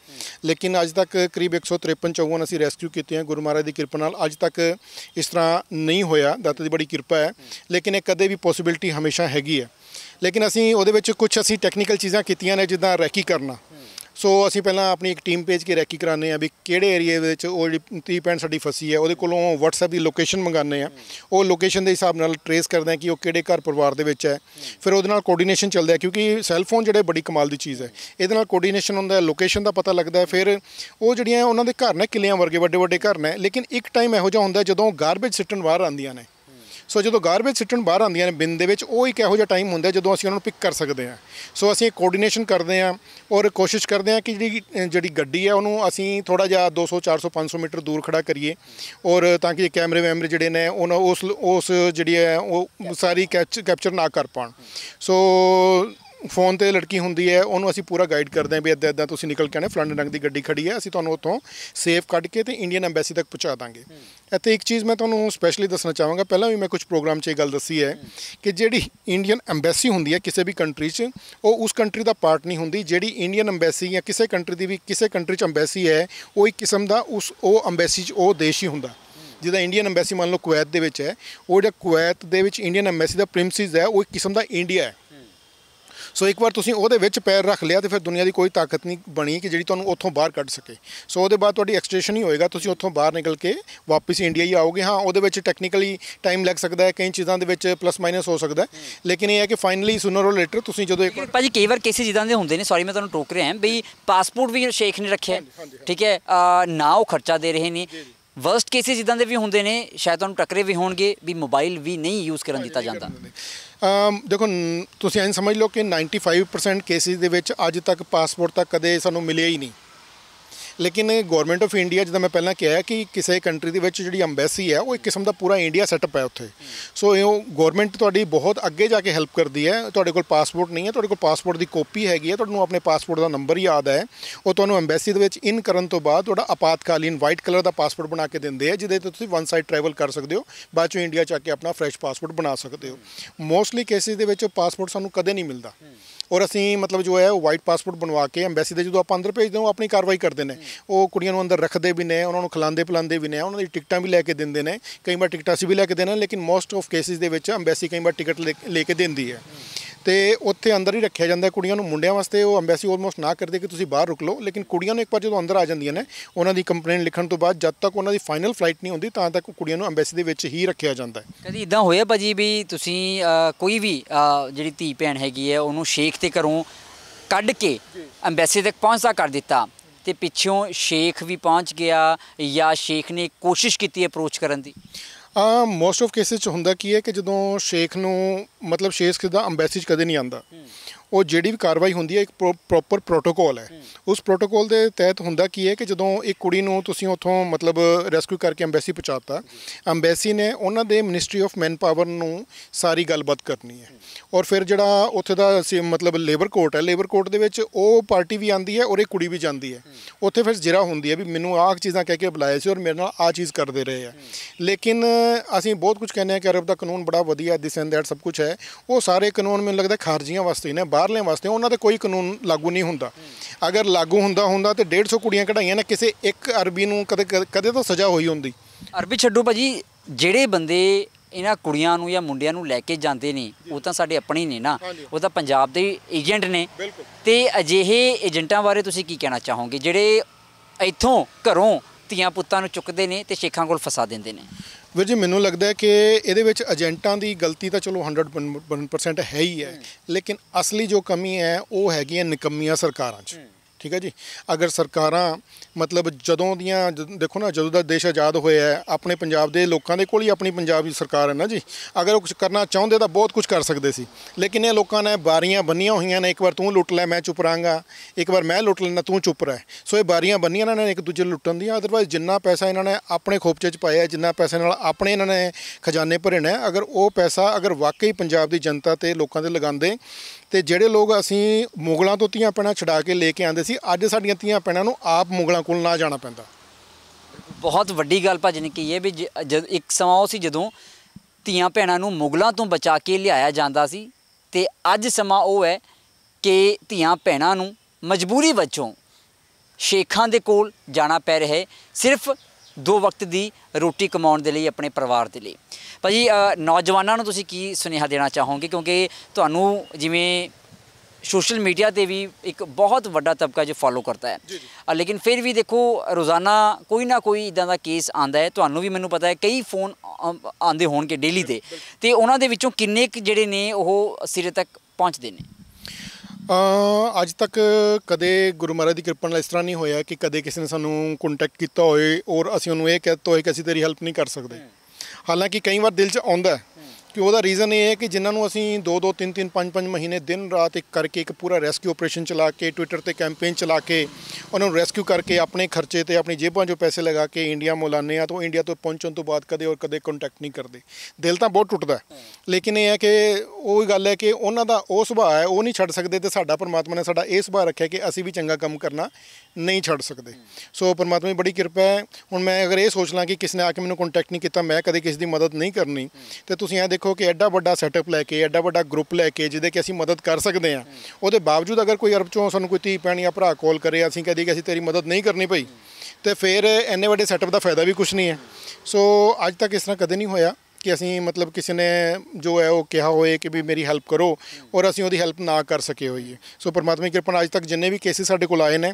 ਲੇਕਿਨ ਅੱਜ ਤੱਕ ਕਰੀਬ 153 54 ਅਸੀਂ ਰੈਸਕਿਊ ਕੀਤੇ ਹਨ ਗੁਰੂ ਮਹਾਰਾਜ ਦੀ ਕਿਰਪਾ ਨਾਲ। ਅੱਜ ਤੱਕ ਇਸ ਤਰ੍ਹਾਂ ਨਹੀਂ ਹੋਇਆ, ਦਾਤਾ ਦੀ ਬੜੀ ਕਿਰਪਾ ਹੈ। ਲੇਕਿਨ ਇਹ ਕਦੇ ਵੀ ਪੋਸਿਬਿਲਿਟੀ ਹਮੇਸ਼ਾ ਹੈਗੀ ਹੈ। ਲੇਕਿਨ ਅਸੀਂ ਉਹਦੇ ਵਿੱਚ ਕੁਝ ਅਸੀਂ ਟੈਕਨੀਕਲ ਚੀਜ਼ਾਂ ਕੀਤੀਆਂ ਨੇ, ਜਿੱਦਾਂ ਰੈਕੀ ਕਰਨਾ। ਸੋ ਅਸੀਂ ਪਹਿਲਾਂ ਆਪਣੀ ਇੱਕ ਟੀਮ ਭੇਜ ਕੇ ਰੈਕੀ ਕਰਾਉਂਦੇ ਆ ਵੀ ਕਿਹੜੇ ਏਰੀਆ ਵਿੱਚ ਉਹ ਜਿਹੜੀ ਤੀਹ ਪੈਂਟ ਸਾਡੀ ਫਸੀ ਹੈ, ਉਹਦੇ ਕੋਲੋਂ WhatsApp ਦੀ ਲੋਕੇਸ਼ਨ ਮੰਗਾਉਂਦੇ ਆ ਉਹ ਲੋਕੇਸ਼ਨ ਦੇ ਹਿਸਾਬ ਨਾਲ ਟਰੇਸ ਕਰਦੇ ਆ ਕਿ ਉਹ ਕਿਹੜੇ ਘਰ ਪਰਿਵਾਰ ਦੇ ਵਿੱਚ ਹੈ। ਫਿਰ ਉਹਦੇ ਨਾਲ ਕੋਆਰਡੀਨੇਸ਼ਨ ਚੱਲਦਾ ਕਿਉਂਕਿ ਸੈੱਲ ਫੋਨ ਜਿਹੜੇ ਬੜੀ ਕਮਾਲ ਦੀ ਚੀਜ਼ ਹੈ। ਇਹਦੇ ਨਾਲ ਕੋਆਰਡੀਨੇਸ਼ਨ ਹੁੰਦਾ ਲੋਕੇਸ਼ਨ ਦਾ ਪਤਾ ਲੱਗਦਾ ਫਿਰ ਉਹ ਜਿਹੜੀਆਂ ਉਹਨਾਂ ਦੇ ਘਰ ਨੇ ਕਿੱਲਿਆਂ ਵਰਗੇ ਵੱਡੇ ਵੱਡੇ ਘਰ ਨੇ, ਲੇਕਿਨ ਇੱਕ ਟਾਈਮ ਇਹੋ ਜਿਹਾ ਹੁੰਦਾ ਜਦੋਂ ਗਾਰਬੇਜ ਸਿੱਟਣ ਬਾਹਰ ਆਉਂਦੀਆਂ ਨੇ। ਸੋ ਜਦੋਂ ਗਾਰਬੇਜ ਸਿੱਟਣ ਬਾਹਰ ਆਉਂਦੀਆਂ ਨੇ ਬਿਨ ਦੇ ਵਿੱਚ, ਉਹ ਇੱਕ ਇਹੋ ਜਿਹਾ ਟਾਈਮ ਹੁੰਦਾ ਜਦੋਂ ਅਸੀਂ ਉਹਨਾਂ ਨੂੰ ਪਿਕ ਕਰ ਸਕਦੇ ਹਾਂ। ਸੋ ਅਸੀਂ ਕੋਆਰਡੀਨੇਸ਼ਨ ਕਰਦੇ ਹਾਂ ਔਰ ਕੋਸ਼ਿਸ਼ ਕਰਦੇ ਹਾਂ ਕਿ ਜਿਹੜੀ ਜਿਹੜੀ ਗੱਡੀ ਹੈ ਉਹਨੂੰ ਅਸੀਂ ਥੋੜਾ ਜਿਹਾ 200 400 500 ਮੀਟਰ ਦੂਰ ਖੜਾ ਕਰੀਏ ਔਰ ਤਾਂ ਕਿ ਕੈਮਰੇ ਵੈਮਰੇ ਜਿਹੜੇ ਨੇ ਉਹਨਾਂ ਉਸ ਉਸ ਜਿਹੜੀ ਹੈ ਉਹ ਸਾਰੀ ਕੈਪਚਰ ਨਾ ਕਰ ਪਾਉਣ। ਸੋ ਫੋਨ ਤੇ ਲੜਕੀ ਹੁੰਦੀ ਹੈ, ਉਹਨੂੰ ਅਸੀਂ ਪੂਰਾ ਗਾਈਡ ਕਰਦੇ ਹਾਂ ਵੀ ਇੱਦਾਂ ਇੱਦਾਂ ਤੁਸੀਂ ਨਿਕਲ ਕੇ ਆਣੇ ਫਲਾਣੇ ਰੰਗ ਦੀ ਗੱਡੀ ਖੜੀ ਹੈ, ਅਸੀਂ ਤੁਹਾਨੂੰ ਉੱਥੋਂ ਸੇਫ ਕੱਢ ਕੇ ਤੇ ਇੰਡੀਅਨ ਐਮਬੈਸੀ ਤੱਕ ਪਹੁੰਚਾ ਦਾਂਗੇ। ਇੱਥੇ ਇੱਕ ਚੀਜ਼ ਮੈਂ ਤੁਹਾਨੂੰ ਸਪੈਸ਼ਲੀ ਦੱਸਣਾ ਚਾਹਾਂਗਾ, ਪਹਿਲਾਂ ਵੀ ਮੈਂ ਕੁਝ ਪ੍ਰੋਗਰਾਮ 'ਚ ਇਹ ਗੱਲ ਦੱਸੀ ਹੈ ਕਿ ਜਿਹੜੀ ਇੰਡੀਅਨ ਐਮਬੈਸੀ ਹੁੰਦੀ ਹੈ ਕਿਸੇ ਵੀ ਕੰਟਰੀ 'ਚ, ਉਹ ਉਸ ਕੰਟਰੀ ਦਾ ਪਾਰਟ ਨਹੀਂ ਹੁੰਦੀ, ਜਿਹੜੀ ਇੰਡੀਅਨ ਐਮਬੈਸੀ ਜਾਂ ਕਿਸੇ ਕੰਟਰੀ ਦੀ ਵੀ, ਕਿਸੇ ਕੰਟਰੀ 'ਚ ਐਮਬੈਸੀ ਹੈ, ਉਹ ਇੱਕ ਕਿਸਮ ਦਾ ਉਸ, ਉਹ ਐਮਬੈਸੀ 'ਚ ਉਹ ਦੇਸ਼ ਹੀ ਹੁੰਦਾ। ਜਿਹਦਾ ਇੰਡੀਅਨ ਐਮਬੈਸੀ ਮੰਨ ਲਓ ਕੁਵੈਤ ਦੇ ਵਿੱਚ ਹੈ, ਉਹ ਜਿਹੜਾ ਕੁਵੈਤ ਦੇ ਵਿੱਚ ਇੰਡੀਅਨ ਐਮਬੈਸੀ ਦਾ ਪ੍ਰਿੰਸਿਸ ਹੈ, ਉਹ ਇੱਕ ਕਿਸਮ ਦਾ ਇੰਡੀਆ ਹੈ। ਸੋ ਇੱਕ ਵਾਰ ਤੁਸੀਂ ਉਹਦੇ ਵਿੱਚ ਪੈਰ ਰੱਖ ਲਿਆ ਤੇ ਫਿਰ ਦੁਨੀਆ ਦੀ ਕੋਈ ਤਾਕਤ ਨਹੀਂ ਬਣੀ ਕਿ ਜਿਹੜੀ ਤੁਹਾਨੂੰ ਉੱਥੋਂ ਬਾਹਰ ਕੱਢ ਸਕੇ। ਸੋ ਉਹਦੇ ਬਾਅਦ ਤੁਹਾਡੀ ਐਕਸਟ੍ਰੈਸ਼ਨ ਹੀ ਹੋਏਗਾ ਤੁਸੀਂ ਉੱਥੋਂ ਬਾਹਰ ਨਿਕਲ ਕੇ ਵਾਪਸ ਇੰਡੀਆ ਹੀ ਆਓਗੇ। ਹਾਂ ਉਹਦੇ ਵਿੱਚ ਟੈਕਨੀਕਲੀ ਟਾਈਮ ਲੱਗ ਸਕਦਾ ਹੈ ਕਈ ਚੀਜ਼ਾਂ ਦੇ ਵਿੱਚ ਪਲੱਸ ਮਾਈਨਸ ਹੋ ਸਕਦਾ ਹੈ। ਲੇਕਿਨ ਇਹ ਹੈ ਕਿ ਫਾਈਨਲੀ ਸੂਨਰ ਔਰ ਲੇਟਰ ਤੁਸੀਂ ਜਦੋਂ ਇੱਕ ਭਾਜੀ ਕਈ ਵਾਰ ਕੇਸਿਸ ਜਿੱਦਾਂ ਦੇ ਹੁੰਦੇ ਨੇ ਸੌਰੀ ਮੈਂ ਤੁਹਾਨੂੰ ਟੋਕ ਰਿਹਾ ਬਈ ਪਾਸਪੋਰਟ ਵੀ ਸ਼ੇਖ ਨੇ ਰੱਖਿਆ। ਠੀਕ ਹੈ ਨਾ ਉਹ ਖਰਚਾ ਦੇ ਰਹੇ ਨੇ। ਵਰਸਟ ਕੇਸਿਸ ਜਿੱਦਾਂ ਦੇ ਵੀ ਹੁੰਦੇ ਨੇ ਸ਼ਾਇਦ ਤੁਹਾਨੂੰ ਟੱਕਰੇ ਵੀ ਹੋਣਗੇ ਵੀ ਮੋਬਾਈਲ ਵੀ ਨਹੀਂ ਯੂਜ਼ ਕਰਨ ਦਿੱਤਾ ਜਾਂਦਾ। ਦੇਖੋ ਤੁਸੀਂ ਐਂ ਸਮਝ ਲਓ ਕਿ 95% ਕੇਸਿਸ ਦੇ ਵਿੱਚ ਅੱਜ ਤੱਕ ਪਾਸਪੋਰਟ ਤਾਂ ਕਦੇ ਸਾਨੂੰ ਮਿਲਿਆ ਹੀ ਨਹੀਂ। ਲੇਕਿਨ ਗਵਰਨਮੈਂਟ ਆਫ ਇੰਡੀਆ ਜਿੱਦਾਂ ਮੈਂ ਪਹਿਲਾਂ ਕਿਹਾ ਕਿ ਕਿਸੇ ਕੰਟਰੀ ਦੇ ਵਿੱਚ ਜਿਹੜੀ ਐਮਬੈਸੀ ਹੈ, ਉਹ ਇੱਕ ਕਿਸਮ ਦਾ ਪੂਰਾ ਇੰਡੀਆ ਸੈਟਅਪ ਹੈ ਉੱਥੇ। ਸੋ ਇਹ ਗਵਰਨਮੈਂਟ ਤੁਹਾਡੀ ਬਹੁਤ ਅੱਗੇ ਜਾ ਕੇ ਹੈਲਪ ਕਰਦੀ ਹੈ। ਤੁਹਾਡੇ ਕੋਲ ਪਾਸਪੋਰਟ ਨਹੀਂ ਹੈ, ਤੁਹਾਡੇ ਕੋਲ ਪਾਸਪੋਰਟ ਦੀ ਕਾਪੀ ਹੈਗੀ ਹੈ। ਤੁਹਾਨੂੰ ਆਪਣੇ ਪਾਸਪੋਰਟ ਦਾ ਨੰਬਰ ਯਾਦ ਹੈ। ਉਹ ਤੁਹਾਨੂੰ ਐਮਬੈਸੀ ਦੇ ਵਿੱਚ ਇਨ ਕਰਨ ਤੋਂ ਬਾਅਦ ਤੁਹਾਡਾ ਆਪਾਤਕਾਲੀਨ ਵਾਈਟ ਕਲਰ ਦਾ ਪਾਸਪੋਰਟ ਬਣਾ ਕੇ ਦਿੰਦੇ ਆ ਜਿਹਦੇ ਤੇ ਤੁਸੀਂ ਵਨ ਸਾਈਡ ਟਰੈਵਲ ਕਰ ਸਕਦੇ ਹੋ। ਬਾਅਦ ਚੋਂ ਇੰਡੀਆ ਚ ਆ ਕੇ ਆਪਣਾ ਫਰੈਸ਼ ਪਾਸਪੋਰਟ ਬਣਾ ਸਕਦੇ ਹੋ। ਮੋਸਟਲੀ ਕੇਸਿਸ ਦੇ ਵਿੱਚ ਪਾਸਪੋਰਟ ਸਾਨੂੰ ਕਦੇ ਨਹੀਂ ਮਿਲਦਾ। ਔਰ ਅਸੀਂ ਮਤਲਬ ਜੋ ਹੈ ਉਹ ਵਾਈਟ ਪਾਸਪੋਰਟ ਬਣਵਾ ਕੇ ਐਮਬੈਸੀ ਦੇ ਜਦੋਂ ਆਪਾਂ ਅੰਦਰ ਭੇਜਦੇ ਹਾਂ, ਉਹ ਆਪਣੀ ਕਾਰਵਾਈ ਕਰਦੇ ਨੇ। ਉਹ ਕੁੜੀਆਂ ਨੂੰ ਅੰਦਰ ਰੱਖਦੇ ਵੀ ਨੇ, ਉਹਨਾਂ ਨੂੰ ਖਿਲਾਉਂਦੇ ਪਿਲਾਉਂਦੇ ਵੀ ਨੇ, ਉਹਨਾਂ ਦੀ ਟਿਕਟਾਂ ਵੀ ਲੈ ਕੇ ਦਿੰਦੇ ਨੇ। ਕਈ ਵਾਰ ਟਿਕਟਾਂ ਅਸੀਂ ਵੀ ਲੈ ਕੇ ਦੇਣਾ, ਲੇਕਿਨ ਮੋਸਟ ਆਫ ਕੇਸਿਸ ਦੇ ਵਿੱਚ ਐਮਬੈਸੀ ਕਈ ਵਾਰ ਟਿਕਟ ਲੈ- ਲੈ ਕੇ ਦਿੰਦੀ ਹੈ। ਤੇ ਉੱਥੇ ਅੰਦਰ ਹੀ ਰੱਖਿਆ ਜਾਂਦਾ ਕੁੜੀਆਂ ਨੂੰ ਮੁੰਡਿਆਂ ਵਾਸਤੇ ਉਹ ਐਮਬੈਸੀ ਆਲਮੋਸਟ ਨਾ ਕਰਦੇ ਕਿ ਤੁਸੀਂ ਬਾਹਰ ਰੁਕ ਲਓ। ਲੇਕਿਨ ਕੁੜੀਆਂ ਨੂੰ ਇੱਕ ਵਾਰ ਜਦੋਂ ਅੰਦਰ ਆ ਜਾਂਦੀਆਂ ਨੇ ਉਹਨਾਂ ਦੀ ਕੰਪਲੇਂਟ ਲਿਖਣ ਤੋਂ ਬਾਅਦ ਜਦ ਤੱਕ ਉਹਨਾਂ ਦੀ ਫਾਈਨਲ ਫਲਾਈਟ ਨਹੀਂ ਹੁੰਦੀ ਤਾਂ ਤੱਕ ਕੁੜੀਆਂ ਨੂੰ ਐਮਬੈਸੀ ਦੇ ਵਿੱਚ ਹੀ ਰੱਖਿਆ ਜਾਂਦਾ ਹੈ। ਕਦੀ ਇਦਾਂ ਹੋਇਆ ਭਾਜੀ ਵੀ ਤੁਸੀਂ ਕੋਈ ਵੀ ਜਿਹੜੀ ਧੀ ਭੈਣ ਹੈਗੀ ਹੈ ਉਹਨੂੰ ਸ਼ੇਖ ਤੇ ਘਰੋਂ ਕੱਢ ਕੇ ਐਮਬੈਸੀ ਤੱਕ ਪਹੁੰਚਦਾ ਕਰ ਦਿੱਤਾ? ਤੇ ਪਿੱਛੋਂ ਸ਼ੇਖ ਵੀ ਪਹੁੰਚ ਗਿਆ ਜਾਂ ਸ਼ੇਖ ਨੇ ਕੋਸ਼ਿਸ਼ ਕੀਤੀ ਅਪਰੋਚ ਕਰਨ ਦੀ? ਆ ਮੋਸਟ ਆਫ ਕੇਸਿਸ ਚ ਹੁੰਦਾ ਕੀ ਹੈ ਕਿ ਜਦੋਂ ਸ਼ੇਖ ਨੂੰ ਮਤਲਬ ਸ਼ੇਖ ਦਾ ਅੰਬੈਸੀ ਚ ਕਦੇ ਨਹੀਂ ਆਂਦਾ ਉਹ ਜਿਹੜੀ ਵੀ ਕਾਰਵਾਈ ਹੁੰਦੀ ਹੈ ਇੱਕ ਪ੍ਰੋਪਰ ਪ੍ਰੋਟੋਕੋਲ ਹੈ। ਉਸ ਪ੍ਰੋਟੋਕੋਲ ਦੇ ਤਹਿਤ ਹੁੰਦਾ ਕੀ ਹੈ ਕਿ ਜਦੋਂ ਇੱਕ ਕੁੜੀ ਨੂੰ ਤੁਸੀਂ ਉੱਥੋਂ ਮਤਲਬ ਰੈਸਕਿਊ ਕਰਕੇ ਅੰਬੈਸੀ ਪਹੁੰਚਾਤਾ ਅੰਬੈਸੀ ਨੇ ਉਹਨਾਂ ਦੇ ਮਿਨਿਸਟਰੀ ਆਫ ਮੈਨ ਪਾਵਰ ਨੂੰ ਸਾਰੀ ਗੱਲਬਾਤ ਕਰਨੀ ਹੈ। ਔਰ ਫਿਰ ਜਿਹੜਾ ਉੱਥੇ ਦਾ ਮਤਲਬ ਲੇਬਰ ਕੋਰਟ ਹੈ ਲੇਬਰ ਕੋਰਟ ਦੇ ਵਿੱਚ ਉਹ ਪਾਰਟੀ ਵੀ ਆਂਦੀ ਹੈ ਔਰ ਇਹ ਕੁੜੀ ਵੀ ਜਾਂਦੀ ਹੈ। ਉੱਥੇ ਫਿਰ ਜਿਰਾ ਹੁੰਦੀ ਹੈ ਵੀ ਮੈਨੂੰ ਆਹ ਚੀਜ਼ਾਂ ਕਹਿ ਕੇ ਬੁਲਾਇਆ ਸੀ ਔਰ ਮੇਰੇ ਨਾਲ ਆਹ ਚੀਜ਼ ਕਰਦੇ ਰਹੇ ਆ ਲੇਕਿਨ ਅਸੀਂ ਬਹੁਤ ਕੁਝ ਕਹਿੰਦੇ ਆ ਕਿ ਅਰਬ ਦਾ ਕਾਨੂੰਨ ਬੜਾ ਵਧੀਆ ਦਿਸ ਐਂਡ ਦੈਟ ਸਭ ਕੁਝ ਹੈ। ਉਹ ਸਾਰੇ ਕਾਨੂੰਨ ਮੈਨੂੰ ਲੱਗਦਾ ਖਾਰਜੀਆਂ ਵਾਸਤੇ ਨੇ ਬਾਹਰਲਿਆਂ ਵਾਸਤੇ ਉਹਨਾਂ ਤੇ ਕੋਈ ਕਾਨੂੰਨ ਲਾਗੂ ਨਹੀਂ ਹੁੰਦਾ। ਅਗਰ ਲਾਗੂ ਹੁੰਦਾ ਹੁੰਦਾ ਤੇ 150 ਕੁੜੀਆਂ ਕਢਾਈਆਂ ਨੇ ਕਿਸੇ ਇੱਕ ਅਰਬੀ ਨੂੰ ਕਦੇ ਕਦੇ ਤਾਂ ਸਜ਼ਾ ਹੋਈ ਹੁੰਦੀ। ਅਰਬੀ ਛੱਡੋ ਭਾਜੀ ਜਿਹੜੇ ਬੰਦੇ ਇਹਨਾਂ ਕੁੜੀਆਂ ਨੂੰ ਜਾਂ ਮੁੰਡਿਆਂ ਨੂੰ ਲੈ ਕੇ ਜਾਂਦੇ ਨੇ ਉਹ ਤਾਂ ਸਾਡੇ ਆਪਣੇ ਨੇ ਨਾ। ਉਹ ਤਾਂ ਪੰਜਾਬ ਦੇ ਏਜੰਟ ਨੇ। ਤੇ ਅਜਿਹੇ ਏਜੰਟਾਂ ਬਾਰੇ ਤੁਸੀਂ ਕੀ ਕਹਿਣਾ ਚਾਹੋਗੇ? ਜਿਹੜੇ ਇੱਥੋਂ ਘਰੋਂ ਧੀਆਂ ਪੁੱਤਾਂ ਨੂੰ ਚੁੱਕਦੇ ਨੇ ਤੇ ਸ਼ੇਖਾਂ ਕੋਲ ਫਸਾ ਦਿੰਦੇ ਨੇ। ਵੀਰ ਜੀ ਮੈਨੂੰ ਲੱਗਦਾ ਹੈ ਕਿ ਇਹਦੇ ਵਿੱਚ ਏਜੰਟਾਂ ਦੀ ਗਲਤੀ ਤਾਂ ਚਲੋ 100% ਹੈ ਹੀ ਹੈ ਲੇਕਿਨ ਅਸਲੀ ਜੋ ਕਮੀ ਹੈ ਉਹ ਹੈਗੀਆਂ ਨਿਕੰਮੀਆਂ ਸਰਕਾਰਾਂ 'ਚ। ਠੀਕ ਹੈ ਜੀ? ਅਗਰ ਸਰਕਾਰਾਂ ਮਤਲਬ ਜਦੋਂ ਦੀਆਂ ਜਦ- ਦੇਖੋ ਨਾ, ਜਦੋਂ ਦਾ ਦੇਸ਼ ਆਜ਼ਾਦ ਹੋਇਆ ਹੈ, ਆਪਣੇ ਪੰਜਾਬ ਦੇ ਲੋਕਾਂ ਦੇ ਕੋਲ ਹੀ ਆਪਣੀ ਪੰਜਾਬ ਦੀ ਸਰਕਾਰ ਹੈ ਨਾ ਜੀ? ਅਗਰ ਉਹ ਕੁਝ ਕਰਨਾ ਚਾਹੁੰਦੇ ਤਾਂ ਬਹੁਤ ਕੁਝ ਕਰ ਸਕਦੇ ਸੀ। ਲੇਕਿਨ ਇਹ ਲੋਕਾਂ ਨੇ ਬਾਰੀਆਂ ਬੰਨੀਆਂ ਹੋਈਆਂ ਨੇ, ਇੱਕ ਵਾਰ ਤੂੰ ਲੁੱਟ ਲੈ, ਮੈਂ ਚੁੱਪ ਰਾਂਗਾ ਇੱਕ ਵਾਰ ਮੈਂ ਲੁੱਟ ਲੈਣਾ ਤੂੰ ਚੁੱਪ ਰਹਿ। ਸੋ ਇਹ ਬਾਰੀਆਂ ਬੰਨੀਆਂ ਇਹਨਾਂ ਨੇ, ਇੱਕ ਦੂਜੇ ਨੂੰ ਲੁੱਟਣ ਦੀਆਂ। ਅਦਰਵਾਈਜ਼ ਜਿੰਨਾ ਪੈਸਾ ਇਹਨਾਂ ਨੇ ਆਪਣੇ ਖੋਪਚੇ 'ਚ ਪਾਇਆ, ਜਿੰਨਾ ਪੈਸੇ ਨਾਲ ਆਪਣੇ ਇਹਨਾਂ ਨੇ ਖਜ਼ਾਨੇ ਭਰੇ ਨੇ, ਅਗਰ ਉਹ ਪੈਸਾ ਅਗਰ ਵਾਕਈ ਪੰਜਾਬ ਦੀ ਜਨਤਾ ਤੇ ਲੋਕਾਂ ਤੇ ਲਗਾਉਂਦੇ ਤੇ ਜਿਹੜੇ ਲੋਕ ਅਸੀਂ ਮੁਗਲਾਂ ਤੋਂ ਧੀਆਂ ਪੈਣਾ ਛਡਾ ਕੇ ਲੈ ਕੇ ਆਂਦੇ ਸੀ, ਅੱਜ ਸਾਡੀਆਂ ਧੀਆਂ ਪੈਣਾ ਨੂੰ ਆਪ ਮੁਗਲਾਂ ਕੋਲ ਨਾ ਜਾਣਾ ਪੈਂਦਾ। ਬਹੁਤ ਵੱਡੀ ਗੱਲ ਭਾਜੀ ਨੇ ਕੀ ਹੈ ਵੀ ਜਦ ਇੱਕ ਸਮਾਂ ਉਹ ਸੀ ਜਦੋਂ ਧੀਆਂ ਭੈਣਾਂ ਨੂੰ ਮੁਗਲਾਂ ਤੋਂ ਬਚਾ ਕੇ ਲਿਆਇਆ ਜਾਂਦਾ ਸੀ ਤੇ ਅੱਜ ਸਮਾਂ ਉਹ ਹੈ ਕਿ ਧੀਆਂ ਭੈਣਾਂ ਨੂੰ ਮਜਬੂਰੀ ਵਜੋਂ ਸ਼ੇਖਾਂ ਦੇ ਕੋਲ ਜਾਣਾ ਪੈ ਰਿਹਾ ਹੈ ਸਿਰਫ ਦੋ ਵਕਤ ਦੀ ਰੋਟੀ ਕਮਾਉਣ ਦੇ ਲਈ, ਆਪਣੇ ਪਰਿਵਾਰ ਦੇ ਲਈ। ਭਾਜੀ ਨੌਜਵਾਨਾਂ ਨੂੰ ਤੁਸੀਂ ਕੀ ਸੁਨੇਹਾ ਦੇਣਾ ਚਾਹੋਗੇ? ਕਿਉਂਕਿ ਤੁਹਾਨੂੰ ਜਿਵੇਂ ਸੋਸ਼ਲ ਮੀਡੀਆ ਤੇ ਵੀ ਇੱਕ ਬਹੁਤ ਵੱਡਾ ਤਬਕਾ ਜੋ ਫੋਲੋ ਕਰਦਾ ਹੈ। ਲੇਕਿਨ ਫਿਰ ਵੀ ਦੇਖੋ ਰੋਜ਼ਾਨਾ ਕੋਈ ਨਾ ਕੋਈ ਇਦਾਂ ਦਾ ਕੇਸ ਆਂਦਾ ਹੈ। ਤੁਹਾਨੂੰ ਵੀ ਮੈਨੂੰ ਪਤਾ ਹੈ ਕਈ ਫੋਨ ਆਂਦੇ ਹੋਣਗੇ ਡੇਲੀ ਤੇ। ਤੇ ਉਹਨਾਂ ਦੇ ਵਿੱਚੋਂ ਕਿੰਨੇ ਕੁ ਜਿਹੜੇ ਨੇ ਉਹ ਸਿਰੇ ਤੱਕ ਪਹੁੰਚਦੇ ਨੇ? ਅ, ਅੱਜ ਤੱਕ ਕਦੇ ਗੁਰੂ ਮਹਾਰਾਜ ਦੀ ਕਿਰਪਾ ਨਾਲ ਇਸ ਤਰ੍ਹਾਂ ਨਹੀਂ ਹੋਇਆ ਕਿ ਕਦੇ ਕਿਸੇ ਨੇ ਸਾਨੂੰ ਕੰਟੈਕਟ ਕੀਤਾ ਹੋਏ ਔਰ ਅਸੀਂ ਉਹਨੂੰ ਇਹ ਕਹਿ ਦਿੱਤਾ ਹੋਏ ਕਿ ਅਸੀਂ ਤੇਰੀ ਹੈਲਪ ਨਹੀਂ ਕਰ ਸਕਦੇ। ਹਾਲਾਂਕਿ ਕਈ ਵਾਰ ਦਿਲ 'ਚ ਆਉਂਦਾ ਹੈ। ਕਿ ਉਹਦਾ ਰੀਜ਼ਨ ਇਹ ਹੈ ਕਿ ਜਿਨ੍ਹਾਂ ਨੂੰ ਅਸੀਂ 2 2 3 3 5 5 ਮਹੀਨੇ ਦਿਨ ਰਾਤ ਇੱਕ ਕਰਕੇ ਇੱਕ ਪੂਰਾ ਰੈਸਕਿਊ ਆਪਰੇਸ਼ਨ ਚਲਾ ਕੇ ਟਵਿੱਟਰ ਤੇ ਕੈਂਪੇਨ ਚਲਾ ਕੇ, ਉਹਨਾਂ ਨੂੰ ਰੈਸਕਿਊ ਕਰਕੇ ਆਪਣੇ ਖਰਚੇ ਤੇ ਆਪਣੀ ਜੇਬਾਂ 'ਚੋਂ ਪੈਸੇ ਲਗਾ ਕੇ ਇੰਡੀਆ ਮੁਲਾਨੇ ਆ, ਤਾਂ ਇੰਡੀਆ ਤੋਂ ਪਹੁੰਚਣ ਤੋਂ ਬਾਅਦ ਕਦੇ ਔਰ ਕਦੇ ਕੰਟੈਕਟ ਨਹੀਂ ਕਰਦੇ। ਦਿਲ ਤਾਂ ਬਹੁਤ ਟੁੱਟਦਾ ਲੇਕਿਨ ਇਹ ਹੈ ਕਿ ਉਹ ਗੱਲ ਹੈ ਕਿ ਉਹਨਾਂ ਦਾ ਉਹ ਸੁਭਾਅ ਹੈ, ਉਹ ਨਹੀਂ ਛੱਡ ਸਕਦੇ ਤੇ ਸਾਡਾ ਪਰਮਾਤਮਾ ਨੇ ਸਾਡਾ ਇਹ ਸੁਭਾਅ ਰੱਖਿਆ ਕਿ ਅਸੀਂ ਵੀ ਚੰਗਾ ਕੰਮ ਕਰਨਾ ਨਹੀਂ ਛੱਡ ਸਕਦੇ। ਸੋ ਪਰਮਾਤਮਾ ਦੀ ਬੜੀ ਕਿਰਪਾ ਹੈ। ਹੁਣ ਮੈਂ ਅਗਰ ਇਹ ਸੋਚ ਲਾਂ ਕਿ ਕਿਸ ਨੇ ਆ ਕੇ ਮੈਨੂੰ ਕੰਟੈਕਟ ਨਹੀਂ ਕੀਤਾ, ਮੈਂ ਕਦੇ ਕਿਸੇ ਦੀ ਮਦਦ ਨਹੀਂ ਕਰਨੀ, ਤੇ ਤੁਸੀਂ ਇਹ ਦੇਖੋ ਕਿ ਐਡਾ ਵੱਡਾ ਸੈਟਅਪ ਲੈ ਕੇ, ਐਡਾ ਵੱਡਾ ਗਰੁੱਪ ਲੈ ਕੇ, ਜਿਹਦੇ ਕਿ ਅਸੀਂ ਮਦਦ ਕਰ ਸਕਦੇ ਹਾਂ। ਉਹਦੇ ਬਾਵਜੂਦ ਅਗਰ ਕੋਈ ਅਰਬ ਚੋਂ ਸਾਨੂੰ ਕੋਈ ਧੀ, ਭੈਣ ਜਾਂ ਭਰਾ ਕਾਲ ਕਰੇ, ਅਸੀਂ ਕਹਦੇ ਕਿ ਅਸੀਂ ਤੇਰੀ ਮਦਦ ਨਹੀਂ ਕਰਨੀ ਪਈ, ਤੇ ਫਿਰ ਇੰਨੇ ਵੱਡੇ ਸੈਟਅਪ ਦਾ ਫਾਇਦਾ ਵੀ ਕੁਝ ਨਹੀਂ ਹੈ। ਸੋ ਅੱਜ ਤੱਕ ਇਸ ਤਰ੍ਹਾਂ ਕਦੇ ਨਹੀਂ ਹੋਇਆ। ਕਿ ਅਸੀਂ ਮਤਲਬ ਕਿਸੇ ਨੇ ਜੋ ਹੈ ਉਹ ਕਿਹਾ ਹੋਏ ਕਿ ਵੀ ਮੇਰੀ ਹੈਲਪ ਕਰੋ ਔਰ ਅਸੀਂ ਉਹਦੀ ਹੈਲਪ ਨਾ ਕਰ ਸਕੇ ਹੋਈਏ। ਸੋ ਪਰਮਾਤਮਾ ਦੀ ਕਿਰਪਾ ਨਾਲ ਅੱਜ ਤੱਕ ਜਿੰਨੇ ਵੀ ਕੇਸਿਸ ਸਾਡੇ ਕੋਲ ਆਏ ਨੇ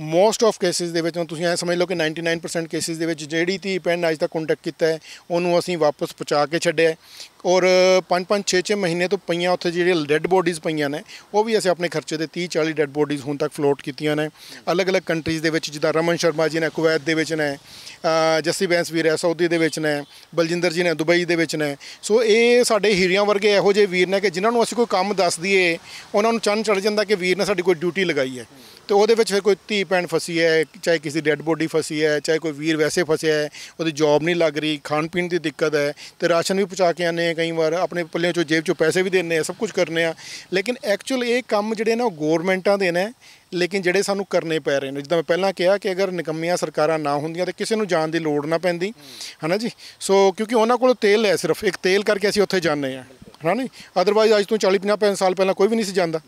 ਮੋਸਟ ਆਫ ਕੇਸਿਸ ਦੇ ਵਿੱਚ ਤੁਸੀਂ ਐ ਸਮਝ ਲਓ ਕਿ 99% ਕੇਸਿਸ ਦੇ ਵਿੱਚ ਜਿਹੜੀ ਧੀ ਭੈਣ ਨੇ ਅੱਜ ਤੱਕ ਕੰਟੈਕਟ ਕੀਤਾ ਹੈ, ਉਹਨੂੰ ਅਸੀਂ ਵਾਪਸ ਪਹੁੰਚਾ ਕੇ ਛੱਡਿਆ ਔਰ 5-5 6-6 ਮਹੀਨੇ ਤੋਂ ਪਈਆਂ ਉੱਥੇ ਜਿਹੜੀਆਂ ਡੈੱਡ ਬੋਡੀਜ਼ ਪਈਆਂ ਨੇ, ਉਹ ਵੀ ਅਸੀਂ ਆਪਣੇ ਖਰਚੇ ਤੇ 30-40 ਡੈੱਡ ਬੋਡੀਜ਼ ਹੁਣ ਤੱਕ ਫਲੋਟ ਕੀਤੀਆਂ ਨੇ। ਅਲੱਗ-ਅਲੱਗ ਕੰਟਰੀਜ਼ ਦੇ ਵਿੱਚ ਜਿੱਦਾਂ ਰਮਨ ਸ਼ਰਮਾ ਜੀ ਨੇ, ਕੁਵੈਤ ਦੇ ਵਿੱਚ ਨੇ ਜੱਸੀ ਬੈਂਸ ਵੀਰ ਹੈ, ਸਾਊਦੀ ਦੇ ਵਿੱਚ ਨੇ, ਬਲਜਿੰਦਰ ਜੀ ਨੇ, ਦੁਬਈ ਦੇ ਵਿੱਚ ਨੇ। ਸੋ ਇਹ ਸਾਡੇ ਹੀਰਿਆਂ ਵਰਗੇ ਇਹੋ ਜਿਹੇ ਵੀਰ ਨੇ ਕਿ ਜਿਨ੍ਹਾਂ ਨੂੰ ਅਸੀਂ ਕੋਈ ਕੰਮ ਦੱਸ ਦਈਏ, ਉਹਨਾਂ ਨੂੰ ਚੰਨ ਚੜ ਜਾਂਦਾ ਕਿ ਵੀਰ ਨੇ ਸਾਡੀ ਕੋਈ ਡਿਊਟੀ ਲਗਾਈ ਹੈ। ਤੇ ਉਹਦੇ ਵਿੱਚ ਫਿਰ ਕੋਈ ਧੀ ਭੈਣ ਫਸੀ ਹੈ, ਚਾਹੇ ਕਿਸੇ ਦੀ ਡੈੱਡ ਬੋਡੀ ਫਸੀ ਹੈ, ਚਾਹੇ ਕੋਈ ਵੀਰ ਵੈਸੇ ਫਸਿਆ ਹੈ, ਉਹਦੀ ਜੌਬ ਨਹੀਂ ਲੱਗ ਰਹੀ, ਖਾਣ ਪੀਣ ਦੀ ਦਿੱਕਤ ਹੈ, ਤੇ ਰਾਸ਼ਨ ਵੀ ਪਹੁੰਚਾ ਕੇ ਆਨੇ ਆ ਕਈ ਵਾਰ, ਆਪਣੇ ਪੱਲਿਆਂ ਚੋਂ ਜੇਬ ਚੋਂ ਪੈਸੇ ਵੀ ਦਿੰਨੇ ਆ, ਸਭ ਕੁਝ ਕਰਨੇ ਆ। ਲੇਕਿਨ ਐਕਚੁਅਲ ਇਹ ਕੰਮ ਜਿਹੜੇ ਨੇ ਉਹ ਗਵਰਨਮੈਂਟਾਂ ਦੇ ਨੇ ਲੇਕਿਨ ਜਿਹੜੇ ਸਾਨੂੰ ਕਰਨੇ ਪੈ ਰਹੇ ਨੇ, ਜਿੱਦਾਂ ਮੈਂ ਪਹਿਲਾਂ ਕਿਹਾ ਕਿ ਅਗਰ ਨਿਕੰਮੀਆਂ ਸਰਕਾਰਾਂ ਨਾ ਹੁੰਦੀਆਂ ਤੇ ਕਿਸੇ ਨੂੰ ਜਾਣ ਦੀ ਲੋੜ ਨਾ ਪੈਂਦੀ, ਹਨਾ ਜੀ? ਸੋ ਕਿਉਂਕਿ ਉਹਨਾਂ ਕੋਲ ਤੇਲ ਹੈ ਸਿਰਫ, ਇੱਕ ਤੇਲ ਕਰਕੇ ਅਸੀਂ ਉੱਥੇ ਜਾਂਦੇ ਆ ਹਨਾ ਨਹੀਂ ਅਦਰਵਾਈਜ਼ ਅੱਜ ਤੋਂ 40 50 ਸਾਲ ਪਹਿਲਾਂ ਕੋਈ ਵੀ ਨਹੀਂ ਸੀ ਜਾਂਦਾ,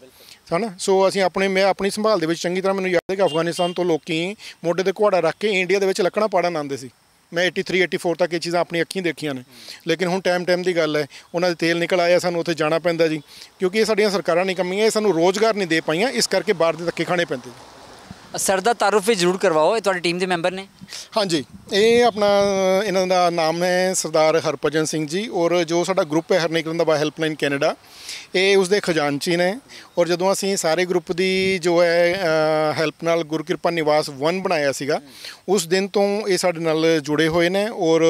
ਹਨਾ? ਸੋ ਅਸੀਂ ਆਪਣੇ, ਮੈਂ ਆਪਣੀ ਸੰਭਾਲ ਦੇ ਵਿੱਚ ਚੰਗੀ ਤਰ੍ਹਾਂ, ਮੈਨੂੰ ਯਾਦ ਹੈ ਕਿ ਅਫਗਾਨਿਸਤਾਨ ਤੋਂ ਲੋਕੀ ਮੋਢੇ ਤੇ ਘੋੜਾ ਰੱਖ ਕੇ ਇੰਡੀਆ ਦੇ ਵਿੱਚ ਲੱਕੜਾਂ ਪਾੜਨ ਆਉਂਦੇ ਸੀ। ਮੈਂ 83 84 ਤੱਕ ਇਹ ਚੀਜ਼ਾਂ ਆਪਣੀ ਅੱਖੀਂ ਦੇਖੀਆਂ ਨੇ। ਲੇਕਿਨ ਹੁਣ ਟਾਈਮ ਟਾਈਮ ਦੀ ਗੱਲ ਹੈ, ਉਹਨਾਂ ਦੇ ਤੇਲ ਨਿਕਲ ਆਇਆ, ਸਾਨੂੰ ਉੱਥੇ ਜਾਣਾ ਪੈਂਦਾ ਜੀ। ਕਿਉਂਕਿ ਇਹ ਸਾਡੀਆਂ ਸਰਕਾਰਾਂ ਨਹੀਂ ਕਮੀਆਂ, ਇਹ ਸਾਨੂੰ ਰੋਜ਼ਗਾਰ ਨਹੀਂ ਦੇ ਪਾਈਆਂ, ਇਸ ਕਰਕੇ ਬਾਹਰ ਦੇ ਧੱਕੇ ਖਾਣੇ ਪੈਂਦੇ ਜੀ ਸਰ ਦਾ ਤਾਰੁਫ ਵੀ ਜ਼ਰੂਰ ਕਰਵਾਓ, ਇਹ ਤੁਹਾਡੀ ਟੀਮ ਦੇ ਮੈਂਬਰ ਨੇ। ਹਾਂਜੀ, ਇਹ ਆਪਣਾ, ਇਹਨਾਂ ਦਾ ਨਾਮ ਹੈ ਸਰਦਾਰ ਹਰਭਜਨ ਸਿੰਘ ਜੀ, ਔਰ ਜੋ ਸਾਡਾ ਗਰੁੱਪ ਹੈ ਹਰਨੇਕ ਦਾ ਹੈਲਪਲਾਈਨ ਕੈਨੇਡਾ ਇਹ ਉਸਦੇ ਖਜ਼ਾਨਚੀ ਨੇ, ਔਰ ਜਦੋਂ ਅਸੀਂ ਸਾਰੇ ਗਰੁੱਪ ਦੀ ਜੋ ਹੈ ਹੈਲਪ ਨਾਲ ਗੁਰਕਿਰਪਾ ਨਿਵਾਸ 1 ਬਣਾਇਆ ਸੀਗਾ, ਉਸ ਦਿਨ ਤੋਂ ਇਹ ਸਾਡੇ ਨਾਲ ਜੁੜੇ ਹੋਏ ਨੇ, ਔਰ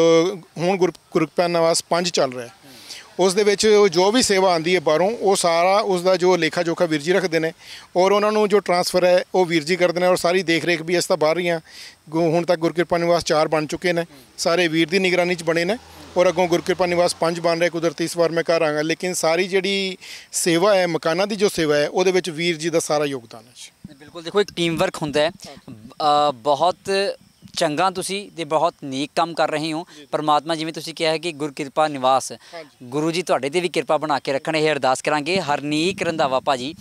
ਹੁਣ ਗੁਰ- ਗੁਰਕਿਰਪਾ ਨਿਵਾਸ 5 ਚੱਲ ਰਿਹਾ ਹੈ। ਉਸ ਦੇ ਵਿੱਚ ਜੋ ਵੀ ਸੇਵਾ ਆਂਦੀ ਹੈ ਬਾਹਰੋਂ, ਉਹ ਸਾਰਾ ਉਸ ਦਾ ਜੋ ਲੇਖਾ ਜੋਖਾ ਵੀਰ ਜੀ ਰੱਖਦੇ ਨੇ ਔਰ ਉਹਨਾਂ ਨੂੰ ਜੋ ਟਰਾਂਸਫਰ ਹੈ, ਉਹ ਵੀਰ ਜੀ ਕਰਦੇ ਨੇ ਔਰ ਸਾਰੀ ਦੇਖ ਰੇਖ ਵੀ ਇਸ ਤਾਂ ਬਾਹਰ ਹੀ ਆ ਗੁ- ਹੁਣ ਤੱਕ ਗੁਰਕਿਰਪਾ ਨਿਵਾਸ 4 ਬਣ ਚੁੱਕੇ ਨੇ, ਸਾਰੇ ਵੀਰ ਦੀ ਨਿਗਰਾਨੀ 'ਚ ਬਣੇ ਨੇ ਔਰ ਅੱਗੋਂ ਗੁਰਕਿਰਪਾ ਨਿਵਾਸ 5 ਬਣ ਰਿਹਾ ਕੁਦਰਤੀ, ਇਸ ਵਾਰ ਮੈਂ ਘਰ ਆਂਗਾ। ਲੇਕਿਨ ਸਾਰੀ ਜਿਹੜੀ ਸੇਵਾ ਹੈ, ਮਕਾਨਾਂ ਦੀ ਜੋ ਸੇਵਾ ਹੈ, ਉਹਦੇ ਵਿੱਚ ਵੀਰ ਜੀ ਦਾ ਸਾਰਾ ਯੋਗਦਾਨ ਹੈ ਬਿਲਕੁਲ ਦੇਖੋ, ਇੱਕ ਟੀਮ ਵਰਕ ਹੁੰਦਾ ਹੈ। ਬਹੁਤ ਚੰਗਾ ਤੁਸੀਂ ਤੇ ਬਹੁਤ ਨੇਕ ਕੰਮ ਕਰ ਰਹੇ ਹੋ। ਪਰਮਾਤਮਾ ਜਿਵੇਂ ਤੁਸੀਂ ਕਿਹਾ ਹੈ ਕਿ ਗੁਰ ਕਿਰਪਾ ਨਿਵਾਸ ਗੁਰੂ ਜੀ ਤੁਹਾਡੇ ਤੇ ਵੀ ਕਿਰਪਾ ਬਣਾ ਕੇ ਰੱਖਣ ਇਹ ਅਰਦਾਸ ਕਰਾਂਗੇ। ਹਰਨੀਕ ਰੰਧਾਵਾ ਭਾਜੀ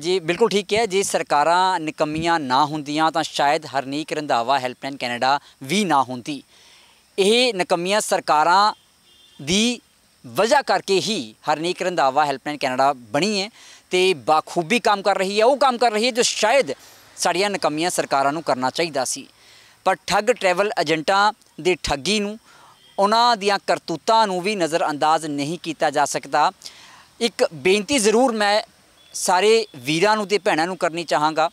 ਜੀ ਬਿਲਕੁਲ ਠੀਕ ਹੈ ਜੇ ਸਰਕਾਰਾਂ ਨਿਕੰਮੀਆਂ ਨਾ ਹੁੰਦੀਆਂ ਤਾਂ ਸ਼ਾਇਦ ਹਰਨੀਕ ਰੰਧਾਵਾ ਹੈਲਪਲਾਈਨ ਕੈਨੇਡਾ ਵੀ ਨਾ ਹੁੰਦੀ। ਇਹ ਨਿਕੰਮੀਆਂ ਸਰਕਾਰਾਂ ਦੀ ਵਜ੍ਹਾ ਕਰਕੇ ਹੀ ਹਰਨੀਕ ਰੰਧਾਵਾ ਹੈਲਪਲਾਈਨ ਕੈਨੇਡਾ ਬਣੀ ਹੈ ਤੇ ਬਾਖੂਬੀ ਕੰਮ ਕਰ ਰਹੀ ਹੈ। ਉਹ ਕੰਮ ਕਰ ਰਹੀ ਹੈ ਜੋ ਸ਼ਾਇਦ ਸਾਡੀਆਂ ਨਿਕੰਮੀਆਂ ਸਰਕਾਰਾਂ ਨੂੰ ਕਰਨਾ ਚਾਹੀਦਾ ਸੀ। ਪਰ ਠੱਗ ਟਰੈਵਲ ਏਜੰਟਾਂ ਦੀ ਠੱਗੀ ਨੂੰ, ਉਹਨਾਂ ਦੀਆਂ ਕਰਤੂਤਾਂ ਨੂੰ ਵੀ ਨਜ਼ਰਅੰਦਾਜ਼ ਨਹੀਂ ਕੀਤਾ ਜਾ ਸਕਦਾ। ਇੱਕ ਬੇਨਤੀ ਜ਼ਰੂਰ ਮੈਂ ਸਾਰੇ ਵੀਰਾਂ ਨੂੰ ਤੇ ਭੈਣਾਂ ਨੂੰ ਕਰਨੀ ਚਾਹਾਂਗਾ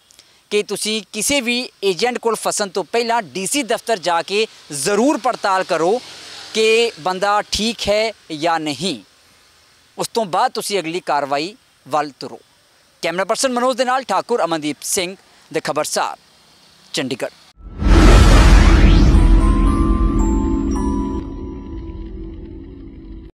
ਕਿ ਤੁਸੀਂ ਕਿਸੇ ਵੀ ਏਜੰਟ ਕੋਲ ਫਸਣ ਤੋਂ ਪਹਿਲਾਂ ਡੀਸੀ ਦਫ਼ਤਰ ਜਾ ਕੇ ਜ਼ਰੂਰ ਪੜਤਾਲ ਕਰੋ ਕਿ ਬੰਦਾ ਠੀਕ ਹੈ ਜਾਂ ਨਹੀਂ। ਉਸ ਤੋਂ ਬਾਅਦ ਤੁਸੀਂ ਅਗਲੀ ਕਾਰਵਾਈ ਵੱਲ ਤੁਰੋ। ਕੈਮਰਾ ਪਰਸਨ ਮਨੋਜ ਦੇ ਨਾਲ ਠਾਕੁਰ ਅਮਨਦੀਪ ਸਿੰਘ ਦੇ ਖਬਰਸਾਰ, ਚੰਡੀਗੜ੍ਹ।